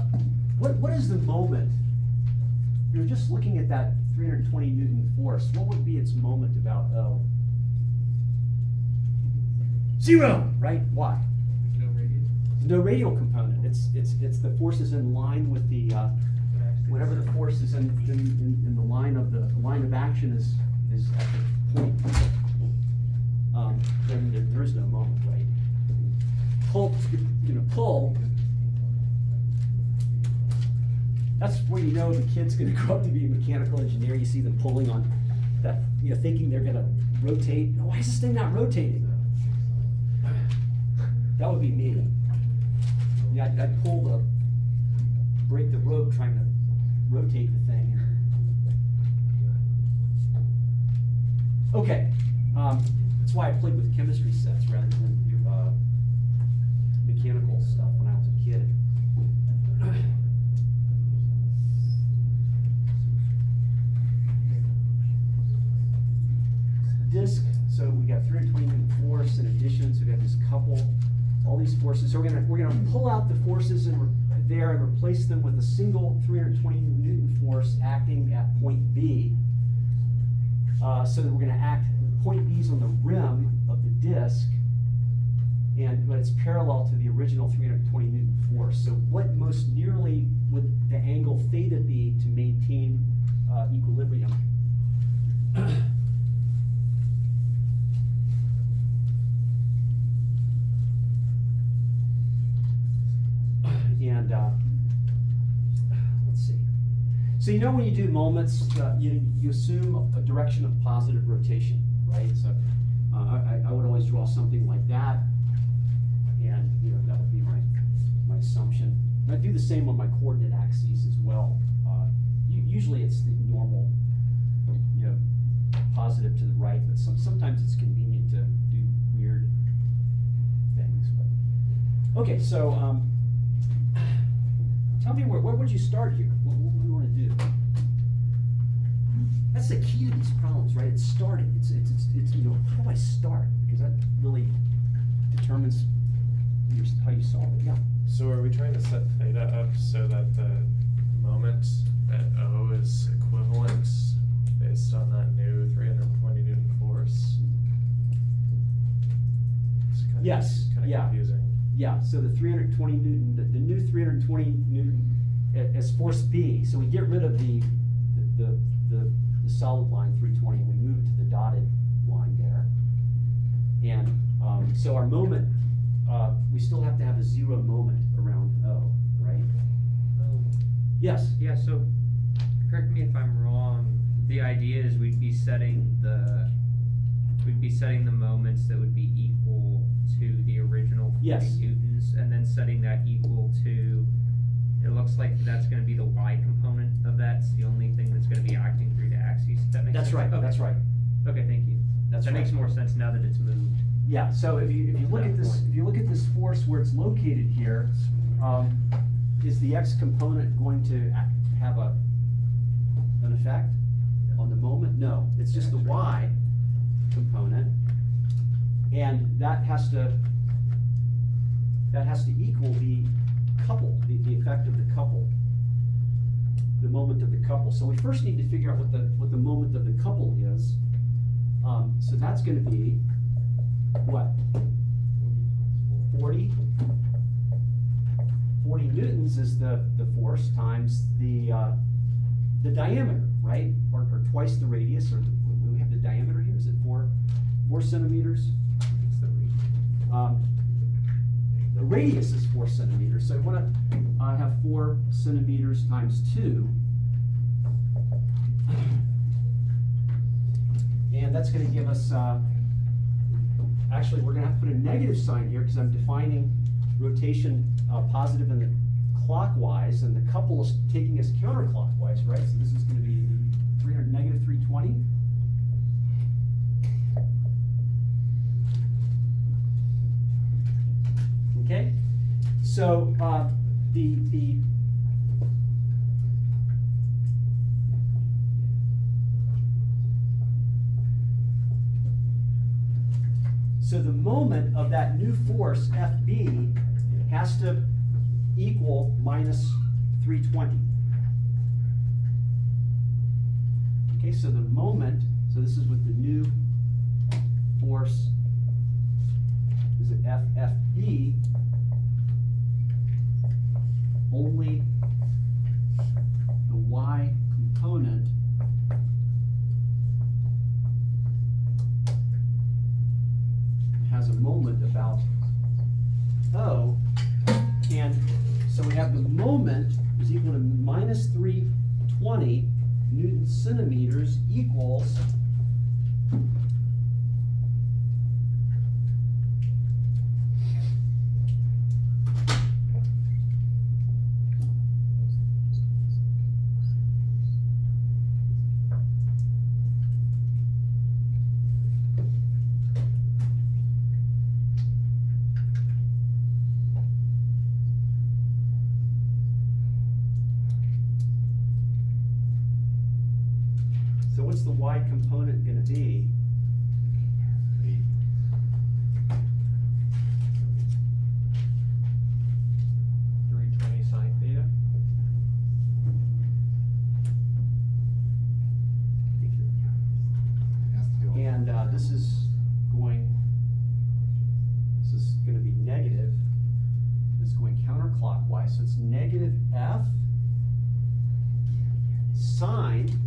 Speaker 1: what, what is the moment? You're just looking at that three hundred and twenty newton force, what would be its moment about O? Zero, right? Why?
Speaker 6: No radius.
Speaker 1: no radial component. It's, it's, it's the forces in line with the, uh, whatever the force is in, in, in, in the line of the, the line of action is, is at the point. Um, then there, there is no moment, right? Pull, you know, pull, that's where you know the kid's gonna grow up to be a mechanical engineer. You see them pulling on that, you know, thinking they're gonna rotate. Why is this thing not rotating? That would be me. Yeah, I'd, I'd pull the, break the rope trying to rotate the thing. Okay, um, that's why I played with chemistry sets rather than, uh, mechanical stuff when I was a kid. Disc, so we got three hundred twenty newton force in addition, so we got this couple, all these forces, so we're gonna, we're gonna pull out the forces and re- there and replace them with a single three hundred twenty newton force acting at point B. Uh, so that we're gonna act, point B is on the rim of the disc, and, but it's parallel to the original three hundred twenty newton force. So what most nearly would the angle theta be to maintain, uh, equilibrium? And, uh, let's see. So you know when you do moments, uh, you, you assume a, direction of positive rotation, right? So, uh, I, I would always draw something like that. And, you know, that would be my, my assumption. And I do the same on my coordinate axes as well. Uh, u- usually it's the normal, you know, positive to the right, but some, sometimes it's convenient to do weird things, but. Okay, so, um, tell me where, where would you start here? Do you wanna do? That's the key to these problems, right? It's starting. It's, it's, it's, it's, you know, how do I start? Because that really determines your, how you solve it, yeah.
Speaker 7: So are we trying to set theta up so that the moment at O is equivalent based on that new three hundred and twenty newton force? It's kinda-
Speaker 1: Yes,
Speaker 7: Kinda
Speaker 1: yeah.
Speaker 7: confusing.
Speaker 1: yeah, so the three hundred twenty Newton, the, the new three hundred twenty Newton a- as force B, so we get rid of the, the, the, the solid line three twenty, and we move it to the dotted line there. And, um, so our moment, uh, we still have to have a zero moment around O, right?
Speaker 4: Oh,
Speaker 1: Yes,
Speaker 4: yeah, so, correct me if I'm wrong, the idea is we'd be setting the, we'd be setting the moments that would be equal to the original forty
Speaker 1: Yes.
Speaker 4: newtons, and then setting that equal to, it looks like that's gonna be the Y component of that, it's the only thing that's gonna be acting through the axis, if that makes sense?
Speaker 1: that's right,
Speaker 4: Okay.
Speaker 1: that's right.
Speaker 4: Okay, thank you.
Speaker 1: That's
Speaker 4: That makes more sense now that it's moved.
Speaker 1: Yeah, so if you, if you look at this, if you look at this force where it's located here, um, is the X component going to a- have a, an effect on the moment? No, it's just the Y component. And that has to, that has to equal the couple, the, the effect of the couple. The moment of the couple. So we first need to figure out what the, what the moment of the couple is. Um, so that's gonna be, what? Forty? Forty newtons is the, the force times the, uh, the diameter, right? Or, or twice the radius, or, do we have the diameter here, is it four, four centimeters?
Speaker 7: The.
Speaker 1: Um, the radius is four centimeters. So what I, I have four centimeters times two, and that's going to give us. Uh, actually, we're going to have to put a negative sign here because I'm defining rotation uh, positive in the clockwise, and the couple is taking us counterclockwise, right? So this is going to be 300, negative 320. Okay, so, uh, the, the. So the moment of that new force, FB, has to equal minus three twenty. Okay, so the moment, so this is with the new force is it FFB, only the Y component has a moment about O, and so we have the moment is equal to minus three twenty Newton centimeters equals So what's the Y component gonna be?
Speaker 7: Three twenty sine theta?
Speaker 8: Has to do.
Speaker 1: And, uh, this is going, this is gonna be negative. This is going counterclockwise, so it's negative F sine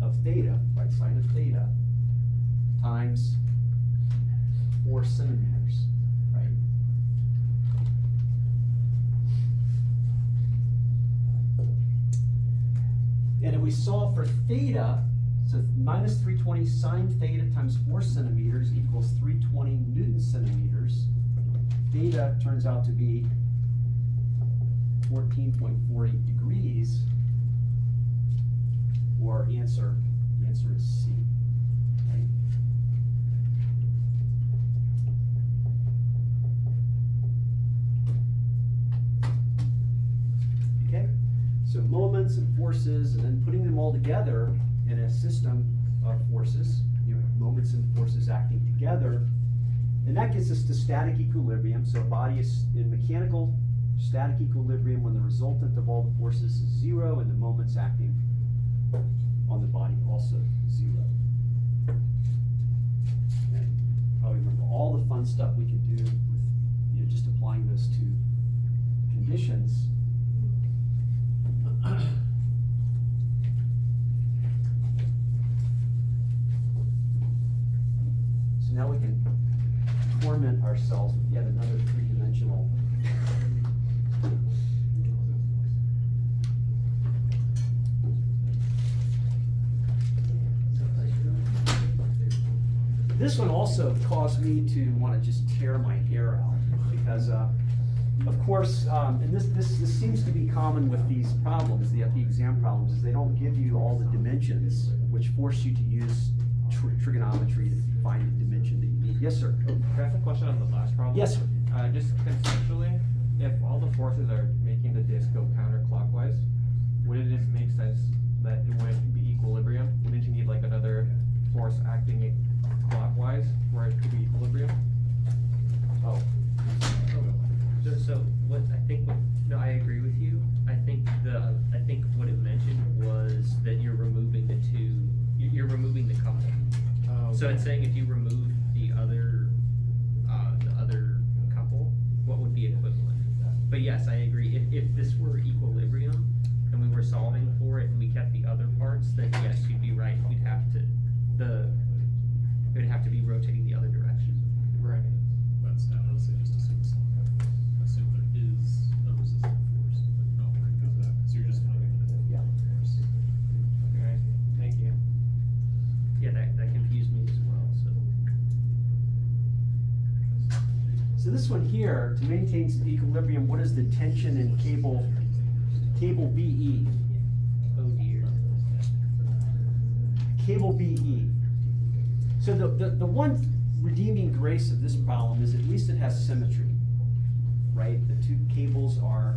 Speaker 1: of theta, right, sine of theta, times four centimeters, right? And if we solve for theta, so minus three twenty sine theta times four centimeters equals three twenty Newton centimeters. Theta turns out to be fourteen point four eight degrees. Or answer, the answer is C? Okay, so moments and forces, and then putting them all together in a system of forces, you know, moments and forces acting together. And that gets us to static equilibrium, so a body is in mechanical static equilibrium when the resultant of all the forces is zero and the moments acting on the body also zero. And probably remember all the fun stuff we can do with, you know, just applying those two conditions. So now we can torment ourselves with yet another three-dimensional. This one also caused me to wanna just tear my hair out, because, uh, of course, um, and this, this, this seems to be common with these problems, the FE exam problems, is they don't give you all the dimensions, which force you to use tr- trigonometry to find the dimension that you need. Yes, sir?
Speaker 9: Can I ask a question on the last problem?
Speaker 1: Yes, sir.
Speaker 9: Uh, just conceptually, if all the forces are making the disc go counterclockwise, wouldn't it make sense that it wouldn't be equilibrium? Wouldn't you need like another force acting clockwise where it could be equilibrium?
Speaker 1: Oh.
Speaker 4: So, so what, I think, what, no, I agree with you. I think the, I think what it mentioned was that you're removing the two, you're removing the couple.
Speaker 9: Oh,
Speaker 4: So it's saying if you remove the other, uh, the other couple, what would be equivalent? But yes, I agree, if, if this were equilibrium and we were solving for it and we kept the other parts, then yes, you'd be right, we'd have to, the, it would have to be rotating the other direction.
Speaker 9: Right.
Speaker 10: That's not, I would say just assume assume there is a resistant force, but not worry about that, cause you're just gonna limit it.
Speaker 1: Yeah.
Speaker 10: Force.
Speaker 9: Okay, thank you.
Speaker 4: Yeah, that, that confused me as well, so.
Speaker 1: So this one here, to maintain equilibrium, what is the tension in cable, cable BE? Cable BE. So the, the, the one redeeming grace of this problem is at least it has symmetry, right? The two cables are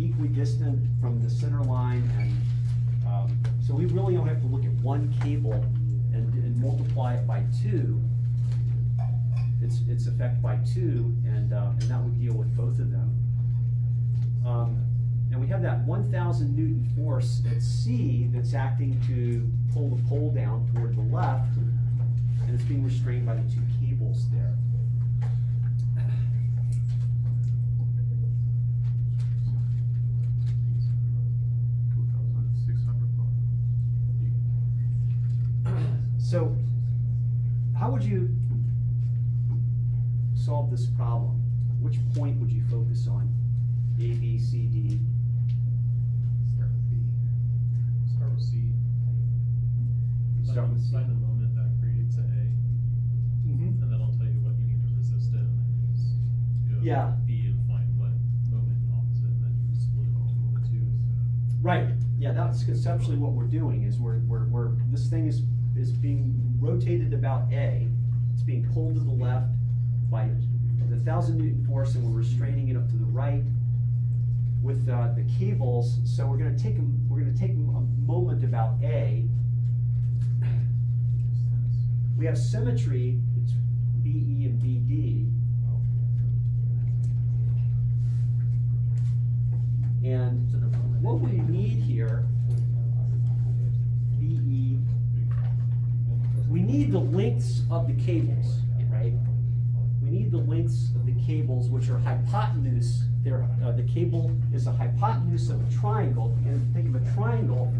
Speaker 1: equidistant from the center line and, um, so we really don't have to look at one cable and, and multiply it by two. Its, its effect by two, and, uh, and that would deal with both of them. Um, and we have that one thousand Newton force at C that's acting to pull the pole down toward the left, and it's being restrained by the two cables there. So, how would you solve this problem? Which point would you focus on? A, B, C, D?
Speaker 10: Start with B. Start with C.
Speaker 1: Start with C.
Speaker 10: Find the moment that creates a A,
Speaker 1: Mm-hmm.
Speaker 10: and then I'll tell you what you need to resist it, and then you just go
Speaker 1: Yeah.
Speaker 10: B and find what moment opposite, and then you split it between the two.
Speaker 1: Right, yeah, that's conceptually what we're doing, is we're, we're, we're, this thing is, is being rotated about A, it's being pulled to the left by the thousand Newton force, and we're restraining it up to the right with, uh, the cables, so we're gonna take, a- we're gonna take a moment about A. We have symmetry, it's BE and BD. And what we need here, BE, we need the lengths of the cables, need the lengths of the cables, which are hypotenuse, they're, uh, the cable is a hypotenuse of a triangle, and think of a triangle,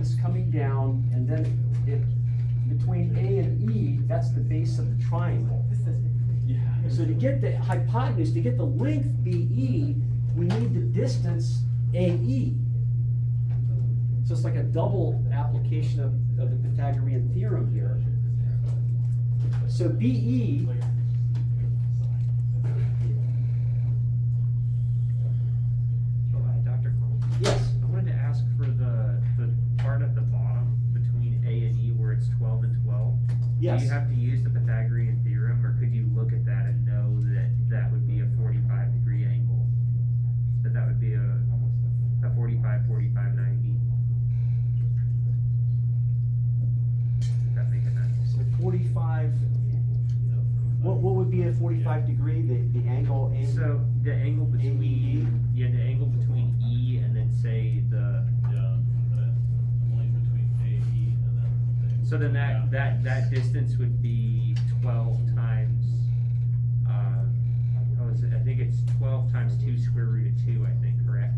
Speaker 1: it's coming down, and then it, between A and E, that's the base of the triangle. So to get the hypotenuse, to get the length BE, we need the distance AE. So it's like a double application of, of the Pythagorean theorem here. So BE, yes.
Speaker 4: Do
Speaker 1: so
Speaker 4: then that,
Speaker 10: Yeah.
Speaker 4: that, that distance would be twelve times, uh, is it, I think square root of two, I think, correct?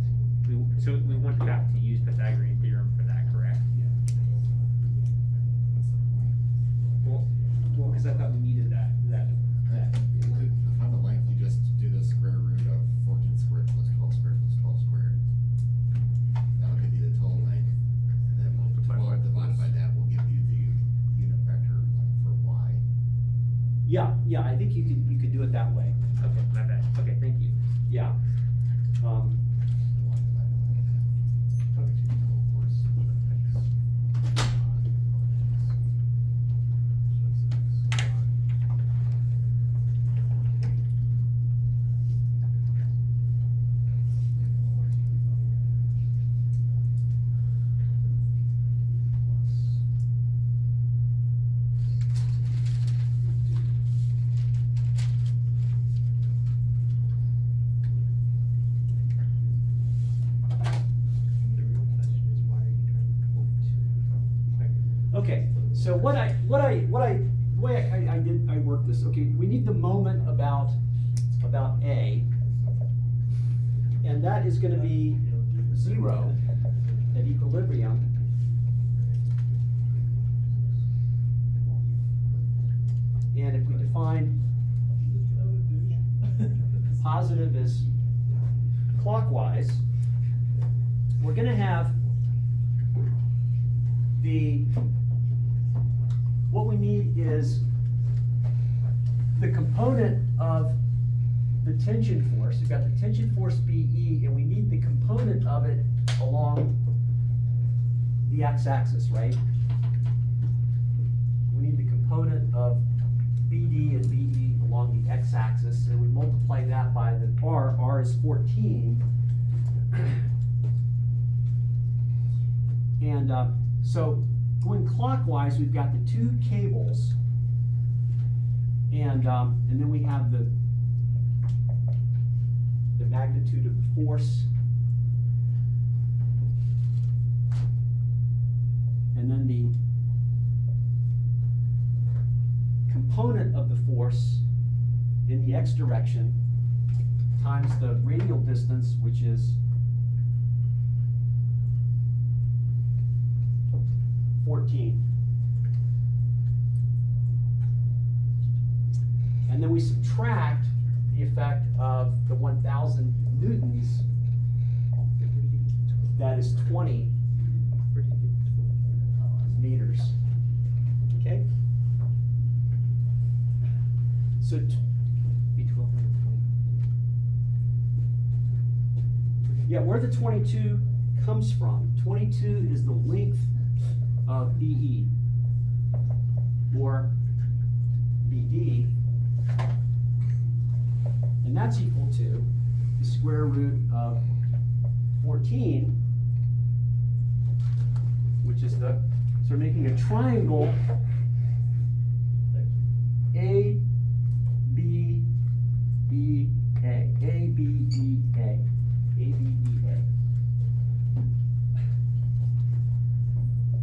Speaker 4: We, so we wouldn't have to use Pythagorean theorem for that, correct? Well, well, cause I thought we needed
Speaker 1: Yeah, I think you could, you could do it that way,
Speaker 4: Okay, my bad, okay, thank you.
Speaker 1: yeah. Um,
Speaker 8: Y divided by that. Total force.
Speaker 4: The real question is why are you trying to quote two?
Speaker 1: Okay, so what I, what I, what I, the way I, I did, I worked this, okay, we need the moment about, about A. And that is gonna be zero at equilibrium. And if we define positive as clockwise, we're gonna have the, what we need is the component of the tension force. We've got the tension force BE, and we need the component of it along the x-axis, right? We need the component of BD and BE along the x-axis, and we multiply that by the R, R is fourteen. And uh, so going clockwise, we've got the two cables. And, um, and then we have the, the magnitude of the force. And then the component of the force in the x direction times the radial distance, which is 14. And then we subtract the effect of the 1,000 newtons, that is
Speaker 4: 20
Speaker 1: meters. Okay? So, yeah, where the twenty-two comes from, twenty-two is the length of BE. Or BD. And that's equal to the square root of fourteen, which is the, so we're making a triangle A, B, E, A. A, B, E, A. A, B, E,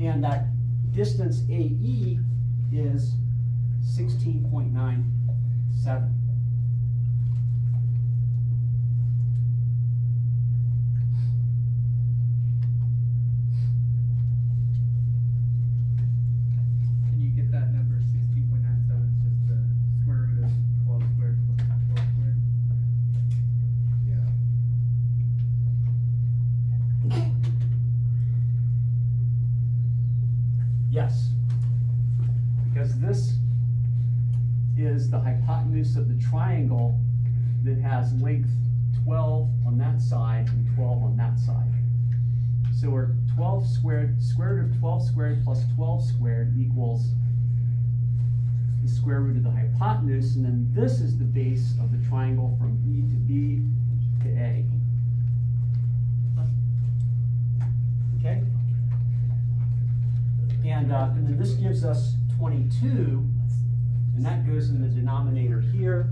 Speaker 1: A. And that distance AE is
Speaker 6: 16.97. 12 squared plus 12 squared
Speaker 1: equals the square root of the hypotenuse, and then this is the base of the triangle from E to B to A. Okay? And, uh, and then this gives us 22, and that goes in the denominator here.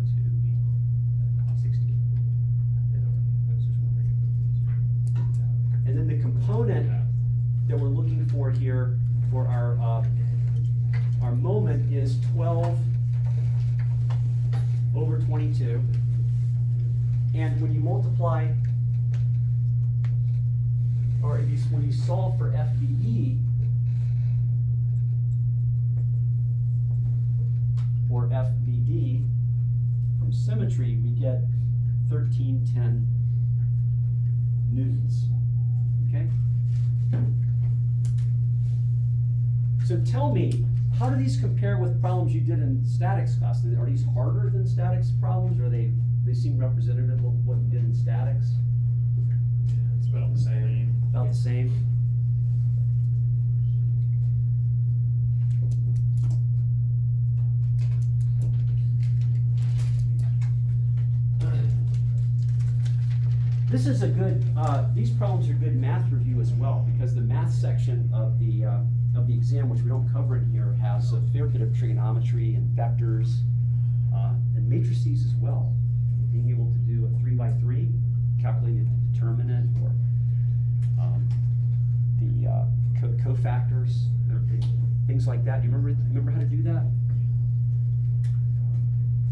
Speaker 1: And then the component that we're looking for here for our, uh, our moment is twelve over twenty-two. And when you multiply, or if you, when you solve for FBE, or FBD, from symmetry, we get thirteen ten newtons, okay? So tell me, how do these compare with problems you did in statics class? Are these harder than statics problems, or they, they seem representative of what you did in statics?
Speaker 7: Yeah, It's about the same.
Speaker 1: About the same? This is a good, uh, these problems are good math review as well, because the math section of the, uh, of the exam, which we don't cover in here, has a fair bit of trigonometry and vectors, uh, and matrices as well. Being able to do a three by three, calculating the determinant, or, um, the, uh, co- cofactors, things like that. Do you remember, remember how to do that?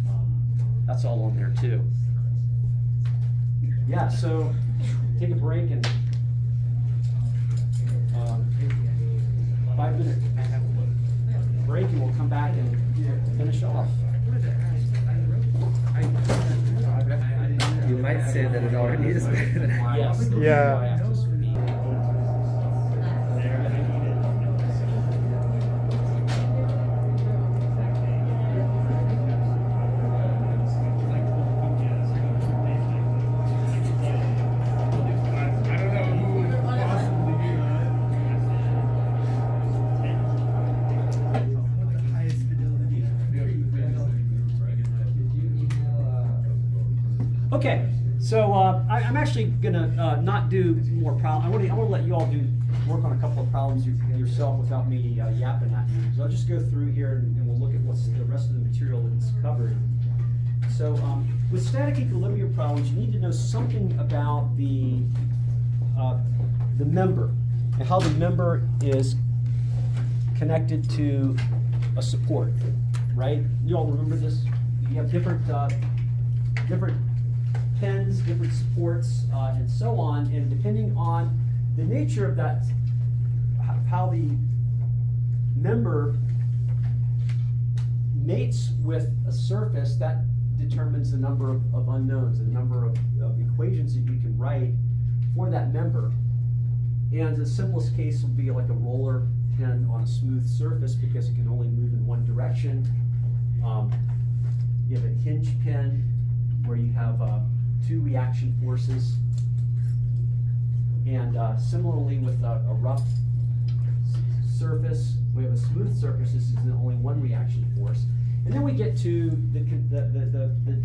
Speaker 1: Um, That's all on there too. Yeah, so take a break and, five minute break and we'll come back and finish off.
Speaker 11: You might say that it already is better than
Speaker 1: Yes.
Speaker 11: Yeah.
Speaker 1: I have to speak. Okay, so uh, I, I'm actually gonna uh, not do more problems. I want to to let you all do work on a couple of problems you, yourself without me uh, yapping at you. So I'll just go through here and, and we'll look at what's the rest of the material that's covered. So um, with static equilibrium problems, you need to know something about the uh, the member and how the member is connected to a support, right? You all remember this? You have different uh, different pins, different supports, uh, and so on, and depending on the nature of that, how the member mates with a surface, that determines the number of, of unknowns, the number of, of equations that you can write for that member. And the simplest case would be like a roller pin on a smooth surface because it can only move in one direction. Um, you have a hinge pin where you have uh, two reaction forces. And uh, similarly with a, a rough surface, we have a smooth surface, this is only one reaction force. And then we get to the, the, the, the, the,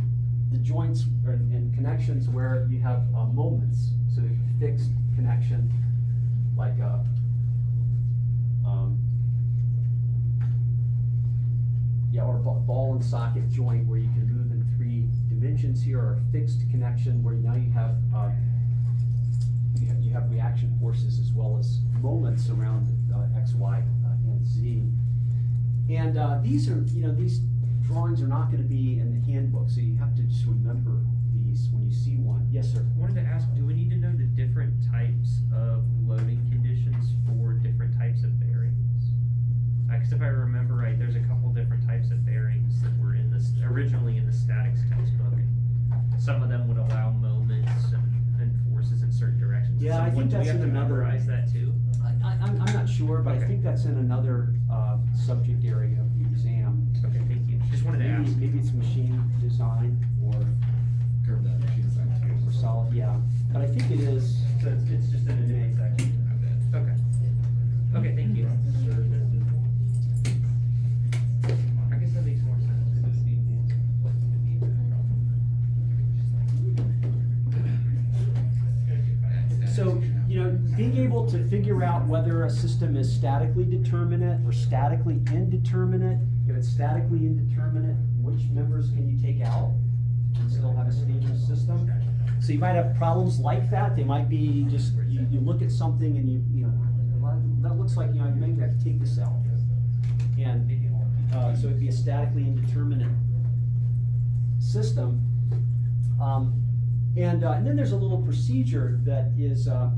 Speaker 1: the joints or- and connections where you have uh, moments. So a fixed connection, like a, um, yeah, or ball and socket joint where you can move dimensions here, are a fixed connection where now you have, uh, you have, you have reaction forces as well as moments around uh, x, y, uh, and z. And uh, these are, you know, these drawings are not going to be in the handbook, so you have to just remember these when you see one. Yes, sir.
Speaker 4: I Wanted to ask, do we need to know the different types of loading conditions for different types of bearings? Because if I remember right, there's a couple different types of bearings that were in this, originally in the statics textbook. and Some of them would allow moments and, and forces in certain directions.
Speaker 1: Yeah, I think
Speaker 4: would- we
Speaker 1: that's
Speaker 4: have
Speaker 1: in
Speaker 4: to
Speaker 1: another-
Speaker 4: memorize that too?
Speaker 1: I, I, I'm I'm not sure, but I think that's in another uh, subject area of the exam.
Speaker 4: Okay, thank you. Just wanted to
Speaker 1: Maybe,
Speaker 4: ask.
Speaker 1: maybe it's machine design or,
Speaker 8: Curve that machine side
Speaker 1: or solid, yeah. But I think it is.
Speaker 4: So it's, it's just in a different section. Okay. Okay, thank you.
Speaker 1: Being able to figure out whether a system is statically determinate or statically indeterminate, if it's statically indeterminate, which members can you take out and still have a stable system? So you might have problems like that, they might be just, you, you look at something and you, you know, that looks like, you know, maybe I have to take this out. And, uh, so it'd be a statically indeterminate system. Um, And, uh, and then there's a little procedure that is, uh,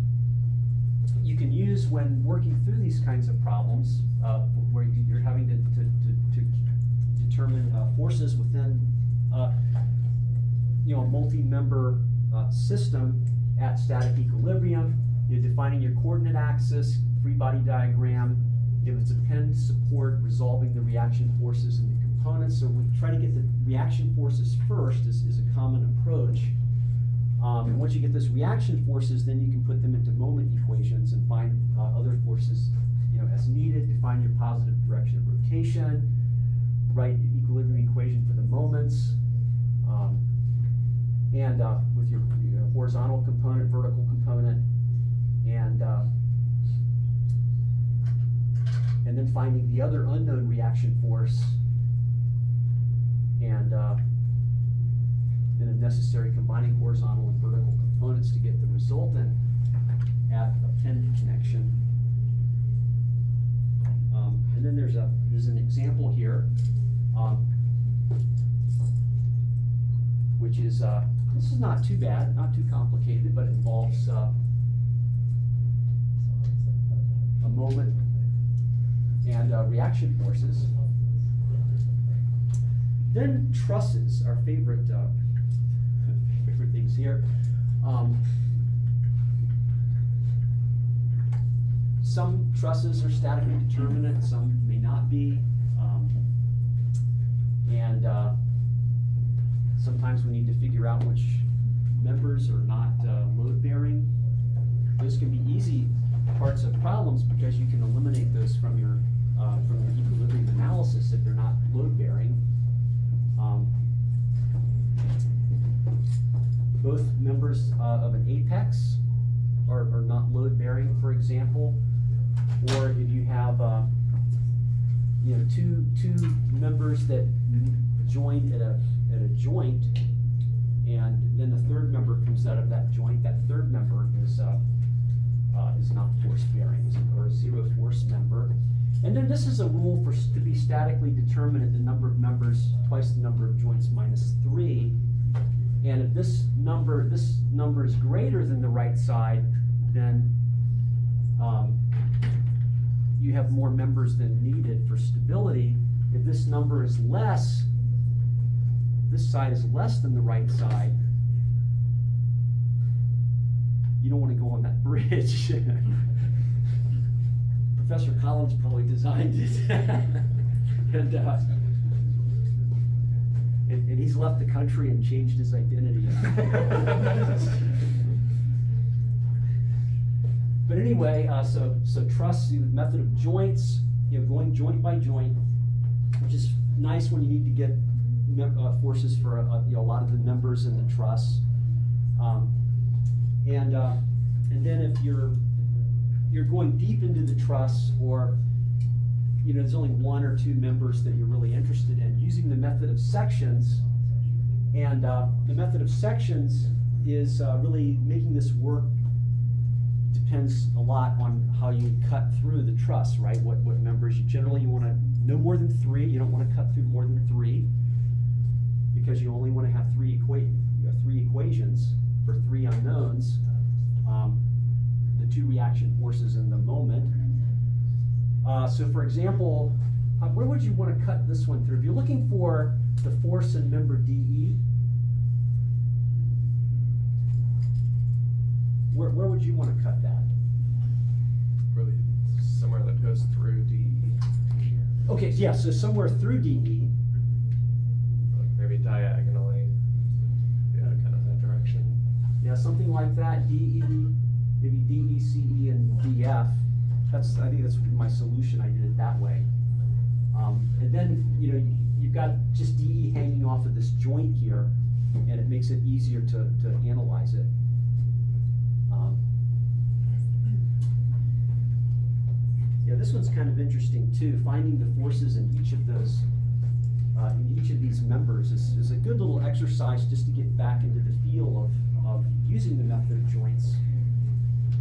Speaker 1: you can use when working through these kinds of problems, uh, where you- you're having to, to, to, to determine, uh, forces within, uh, you know, a multi-member, uh, system at static equilibrium. You're defining your coordinate axis, free body diagram. If it's a pinned support, resolving the reaction forces in the components. So we try to get the reaction forces first is, is a common approach. Um, and once you get those reaction forces, then you can put them into moment equations and find uh, other forces, you know, as needed. Define your positive direction of rotation. Write equilibrium equation for the moments. Um, and uh, with your, your horizontal component, vertical component, and uh, and then finding the other unknown reaction force, and uh, then if necessary, combining horizontal and vertical components to get the resultant at a pin connection. Um, and then there's a there's an example here, um, which is uh, this is not too bad, not too complicated, but involves uh, a moment and uh, reaction forces. Then trusses, our favorite uh, favorite things here. Um, some trusses are statically determinate, some may not be. Um, and uh, sometimes we need to figure out which members are not uh, load bearing. Those can be easy parts of problems because you can eliminate those from your uh, from your equilibrium analysis if they're not load bearing. Um, both members uh, of an apex are, are not load bearing, for example, or if you have uh, you know two two members that join at a at a joint, and then the third member comes out of that joint. That third member is uh, uh, is not force bearing, or a zero force member. And then this is a rule for to be statically determinate the number of members twice the number of joints minus three. And if this number this number is greater than the right side, then um, you have more members than needed for stability. If this number is less, this side is less than the right side, you don't want to go on that bridge. Professor Collins probably designed it. and, uh, and, and he's left the country and changed his identity. but anyway, uh, so so trust the method of joints, you know, going joint by joint, which is nice when you need to get uh, forces for a, you know, a lot of the members in the truss. Um, and uh, and then if you're you're going deep into the truss or you know there's only one or two members that you're really interested in using the method of sections. And uh, the method of sections is uh, really making this work depends a lot on how you cut through the truss right? What what members you generally you want to no more than three. You don't want to cut through more than three because you only want to have three equa- three equations for three unknowns. Um, the two reaction forces in the moment. Uh, so for example, uh, where would you want to cut this one through? If you're looking for the force in member DE, where, where would you want to cut that?
Speaker 7: Really, somewhere that goes through DE.
Speaker 1: Okay, yeah, so somewhere through. DE.
Speaker 7: Like maybe diagonally. Yeah, kind of that direction.
Speaker 1: Yeah, something like that, DE, maybe DE, CE, and DF. That's, I think that's my solution, I did it that way. Um, and then, you know, you've got just DE hanging off of this joint here, and it makes it easier to, to analyze it. Um, yeah, this one's kind of interesting too, finding the forces in each of those, uh, in each of these members is, is a good little exercise just to get back into the feel of, of using the method of joints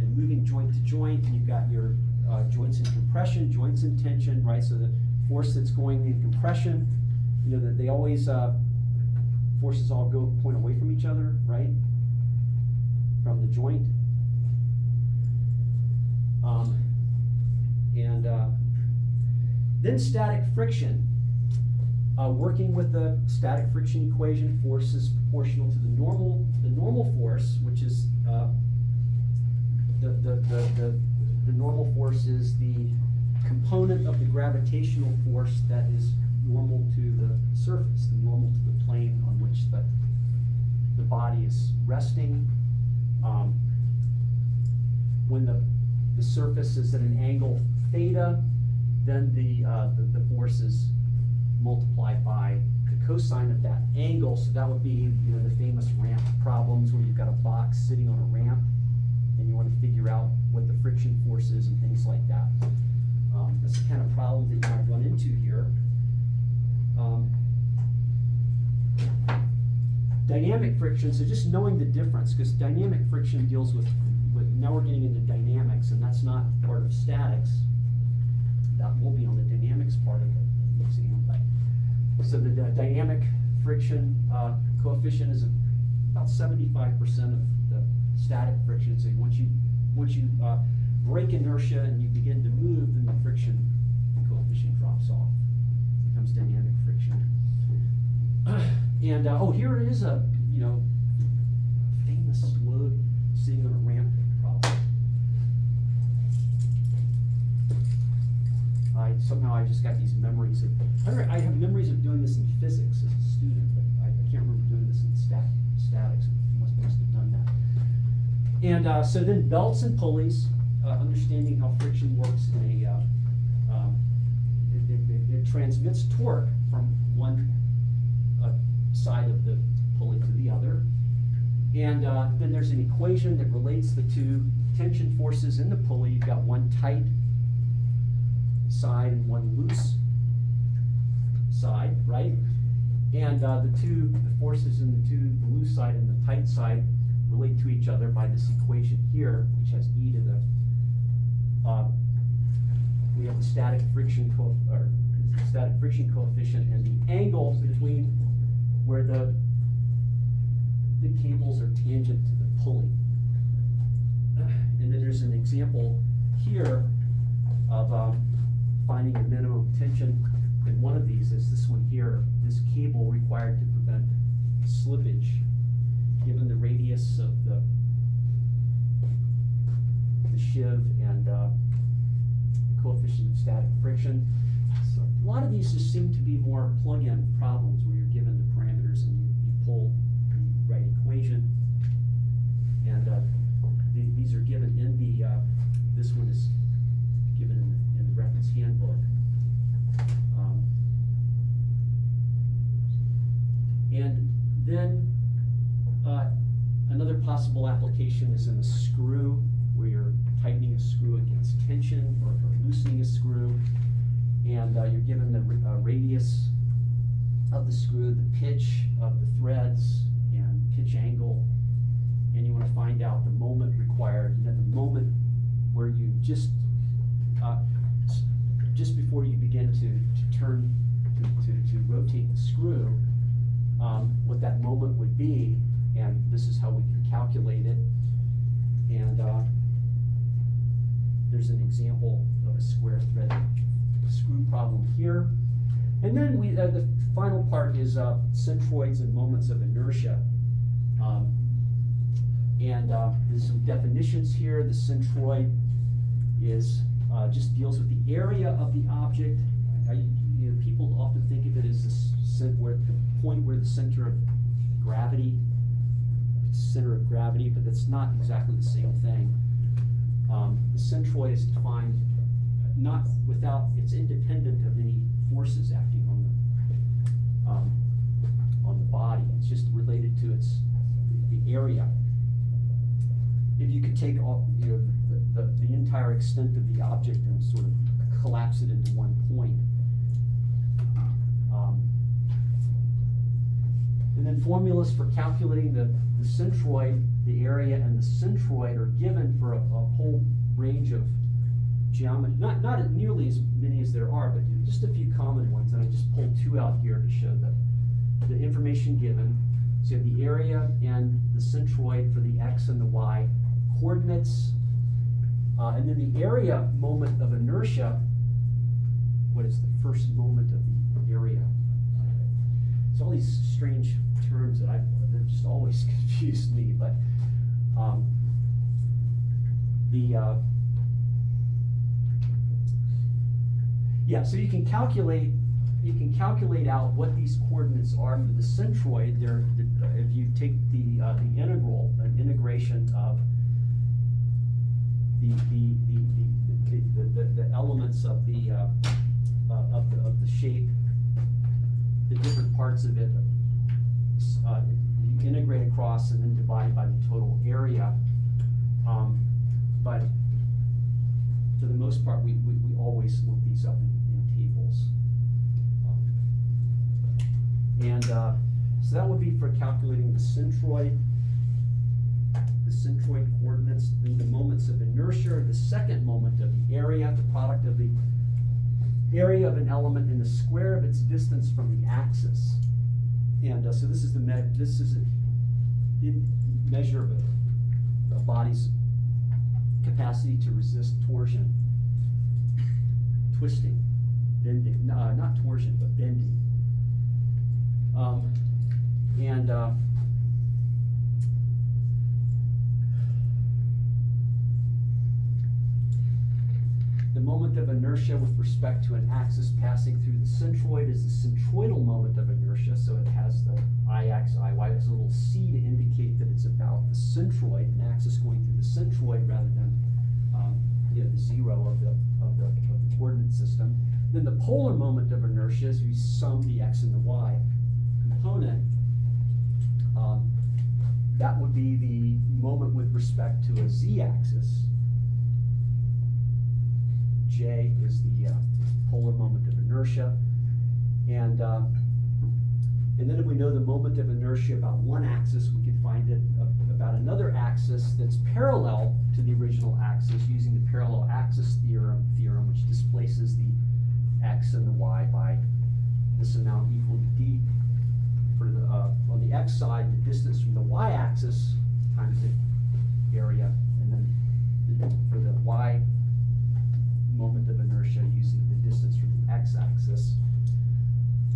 Speaker 1: and moving joint to joint. And you've got your uh, joints in compression, joints in tension, right? So the force that's going in compression, you know, that they always, uh, forces all go point away from each other, right? From the joint. Um, and uh, then static friction. Uh, working with the static friction equation, force is proportional to the normal, the normal force, which is uh, the, the, the, the the normal force is the component of the gravitational force that is normal to the surface, the normal to the plane on which the, the body is resting. Um, when the, the surface is at an angle theta, then the, uh, the, the force is multiplied by the cosine of that angle. So that would be, you know, the famous ramp problems where you've got a box sitting on a ramp want to figure out what the friction force is and things like that. Um, that's the kind of problem that you might run into here. Um, dynamic friction, so just knowing the difference, because dynamic friction deals with, with, now we're getting into dynamics, and that's not part of statics. That will be on the dynamics part of the exam. But, so the dy- dynamic friction uh, coefficient is about 75% of the static friction. So once you once you uh, break inertia and you begin to move, then the friction coefficient drops off. becomes dynamic friction. and uh, oh, here is a you know famous load sitting on a ramp problem. I somehow I just got these memories of I, I have memories of doing this in physics as a student, but I, I can't remember doing this in stat, statics. Must must have done that. And uh, so then belts and pulleys, uh, understanding how friction works in a, uh, um, it, it, it, it transmits torque from one uh, side of the pulley to the other. And uh, then there's an equation that relates the two tension forces in the pulley. You've got one tight side and one loose side, right? And uh, the two, the forces in the two, the loose side and the tight side relate to each other by this equation here, which has e to the, uh, we have the static friction co or static friction coefficient and the angle between where the the cables are tangent to the pulley. And then there's an example here of um, finding a minimum tension in one of these is this one here, this cable required to prevent slippage, given the radius of the, the sheave and uh, the coefficient of static friction. So a lot of these just seem to be more plug-in problems where you're given the parameters and you, you pull the right equation. And uh, the- these are given in the, uh, this one is given in, the- in the reference handbook. Um, And then, uh, another possible application is in a screw, where you're tightening a screw against tension or or loosening a screw. And, uh, you're given the uh, radius of the screw, the pitch of the threads, and pitch angle. And you wanna find out the moment required, and then the moment where you just, uh, just before you begin to, to turn, to, to, to rotate the screw, um, what that moment would be, and this is how we can calculate it. And, uh, there's an example of a square thread screw problem here. And then we, uh, the final part is, uh, centroids and moments of inertia. Um, and, uh, there's some definitions here. The centroid is, uh, just deals with the area of the object. I, you know, people often think of it as the where, the point where the center of gravity, center of gravity, but that's not exactly the same thing. Um, the centroid is defined not without, it's independent of any forces acting on the, um, on the body. It's just related to its, the area. If you could take all, you know, the, the, the entire extent of the object and sort of collapse it into one point. Um, And then formulas for calculating the, the centroid, the area and the centroid are given for a, a whole range of geometry, not, not nearly as many as there are, but just a few common ones, and I just pulled two out here to show the, the information given. So you have the area and the centroid for the x and the y coordinates, uh, and then the area moment of inertia what is the first moment of the area. It's all these strange terms that I, that just always confuse me, but, um, the, uh, yeah, so you can calculate, you can calculate out what these coordinates are for the centroid. They're, if you take the, uh, the integral, an integration of the, the, the, the, the, the, the elements of the, uh, uh, of the, of the shape, the different parts of it, uh, integrate across and then divide by the total area. Um, but for the most part, we, we, we always look these up in, in tables. Um, And, uh, so that would be for calculating the centroid, the centroid coordinates, then the moments of inertia, the second moment of the area, the product of the area of an element and the square of its distance from the axis. And uh, so this is the this is in measure of a, a body's capacity to resist torsion, twisting, bending, no, uh, not torsion, but bending. Um, and uh, the moment of inertia with respect to an axis passing through the centroid is the centroidal moment of inertia, so it has the i-x, iy, it's a little c to indicate that it's about the centroid, an axis going through the centroid rather than um, you know, the zero of the, of the, of the coordinate system. Then the polar moment of inertia is we sum the x and the y component. Um, that would be the moment with respect to a z-axis. J is the uh, polar moment of inertia. And, uh, and then if we know the moment of inertia about one axis, we can find it about another axis that's parallel to the original axis using the parallel axis theorem, theorem which displaces the x and the y by this amount equal to d. For the, uh, on the x side, the distance from the y-axis times the area, and then for the y moment of inertia using the distance from the x-axis.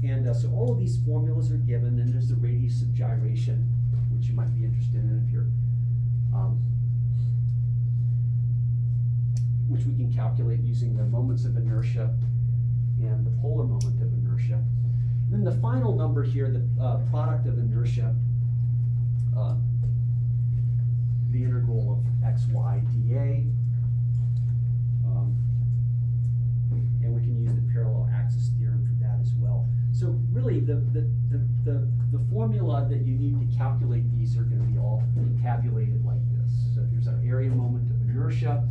Speaker 1: And uh, so all of these formulas are given, and there's the radius of gyration, which you might be interested in if you're, um, which we can calculate using the moments of inertia and the polar moment of inertia. Then the final number here, the uh, product of inertia, uh, the integral of x, y, dA. Um, and we can use the parallel axis theorem for that as well. So really, the, the, the, the, the formula that you need to calculate these are gonna be all tabulated like this. So here's our area moment of inertia,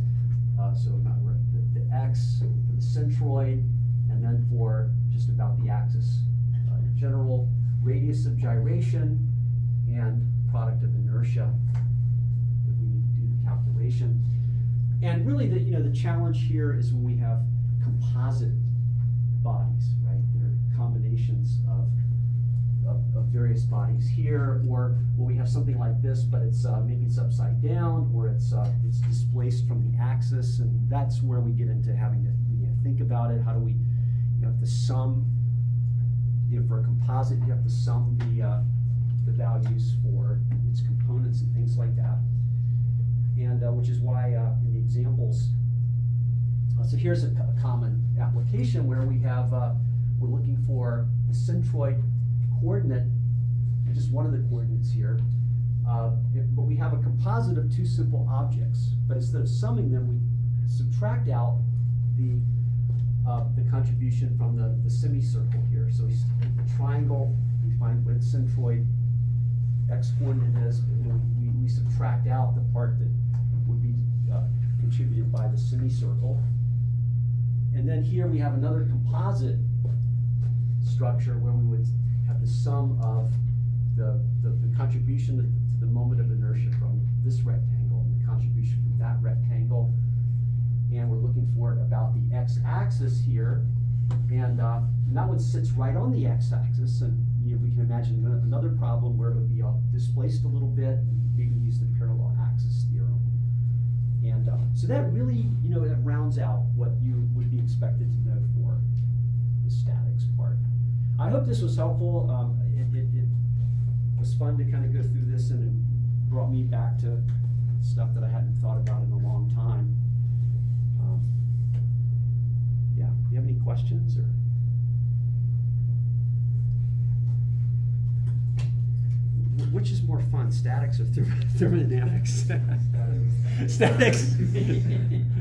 Speaker 1: uh, so not the, the x for the centroid, and then for just about the axis uh, in general, radius of gyration, and product of inertia, if we need to do the calculation. And really, the, you know, the challenge here is when we have composite bodies, right? They're combinations of, of, of various bodies here, or when we have something like this, but it's, uh, maybe it's upside down, or it's, uh, it's displaced from the axis, and that's where we get into having to, you know, think about it, how do we, you have to sum, you know, for a composite, you have to sum the, uh, the values for its components and things like that. And, uh, which is why, uh, in the examples, so here's a, a common application where we have, uh, we're looking for the centroid coordinate, just one of the coordinates here. Uh, it- but we have a composite of two simple objects, but instead of summing them, we subtract out the, uh, the contribution from the, the semicircle here. So we take the triangle, we find what its centroid x coordinate is, and then we, we subtract out the part that would be, uh, contributed by the semicircle. And then here we have another composite structure where we would have the sum of the, the, the contribution to the moment of inertia from this rectangle and the contribution from that rectangle. And we're looking for it about the x-axis here. And, uh, and that one sits right on the x-axis, and, you know, we can imagine another problem where it would be displaced a little bit, and maybe use the parallel axis theorem. And, so that really, you know, that rounds out what you would be expected to know for the statics part. I hope this was helpful. Um, it, it, it was fun to kind of go through this and it brought me back to stuff that I hadn't thought about in a long time. Um, yeah, do you have any questions or? Which is more fun, statics or therm- thermodynamics? Statics.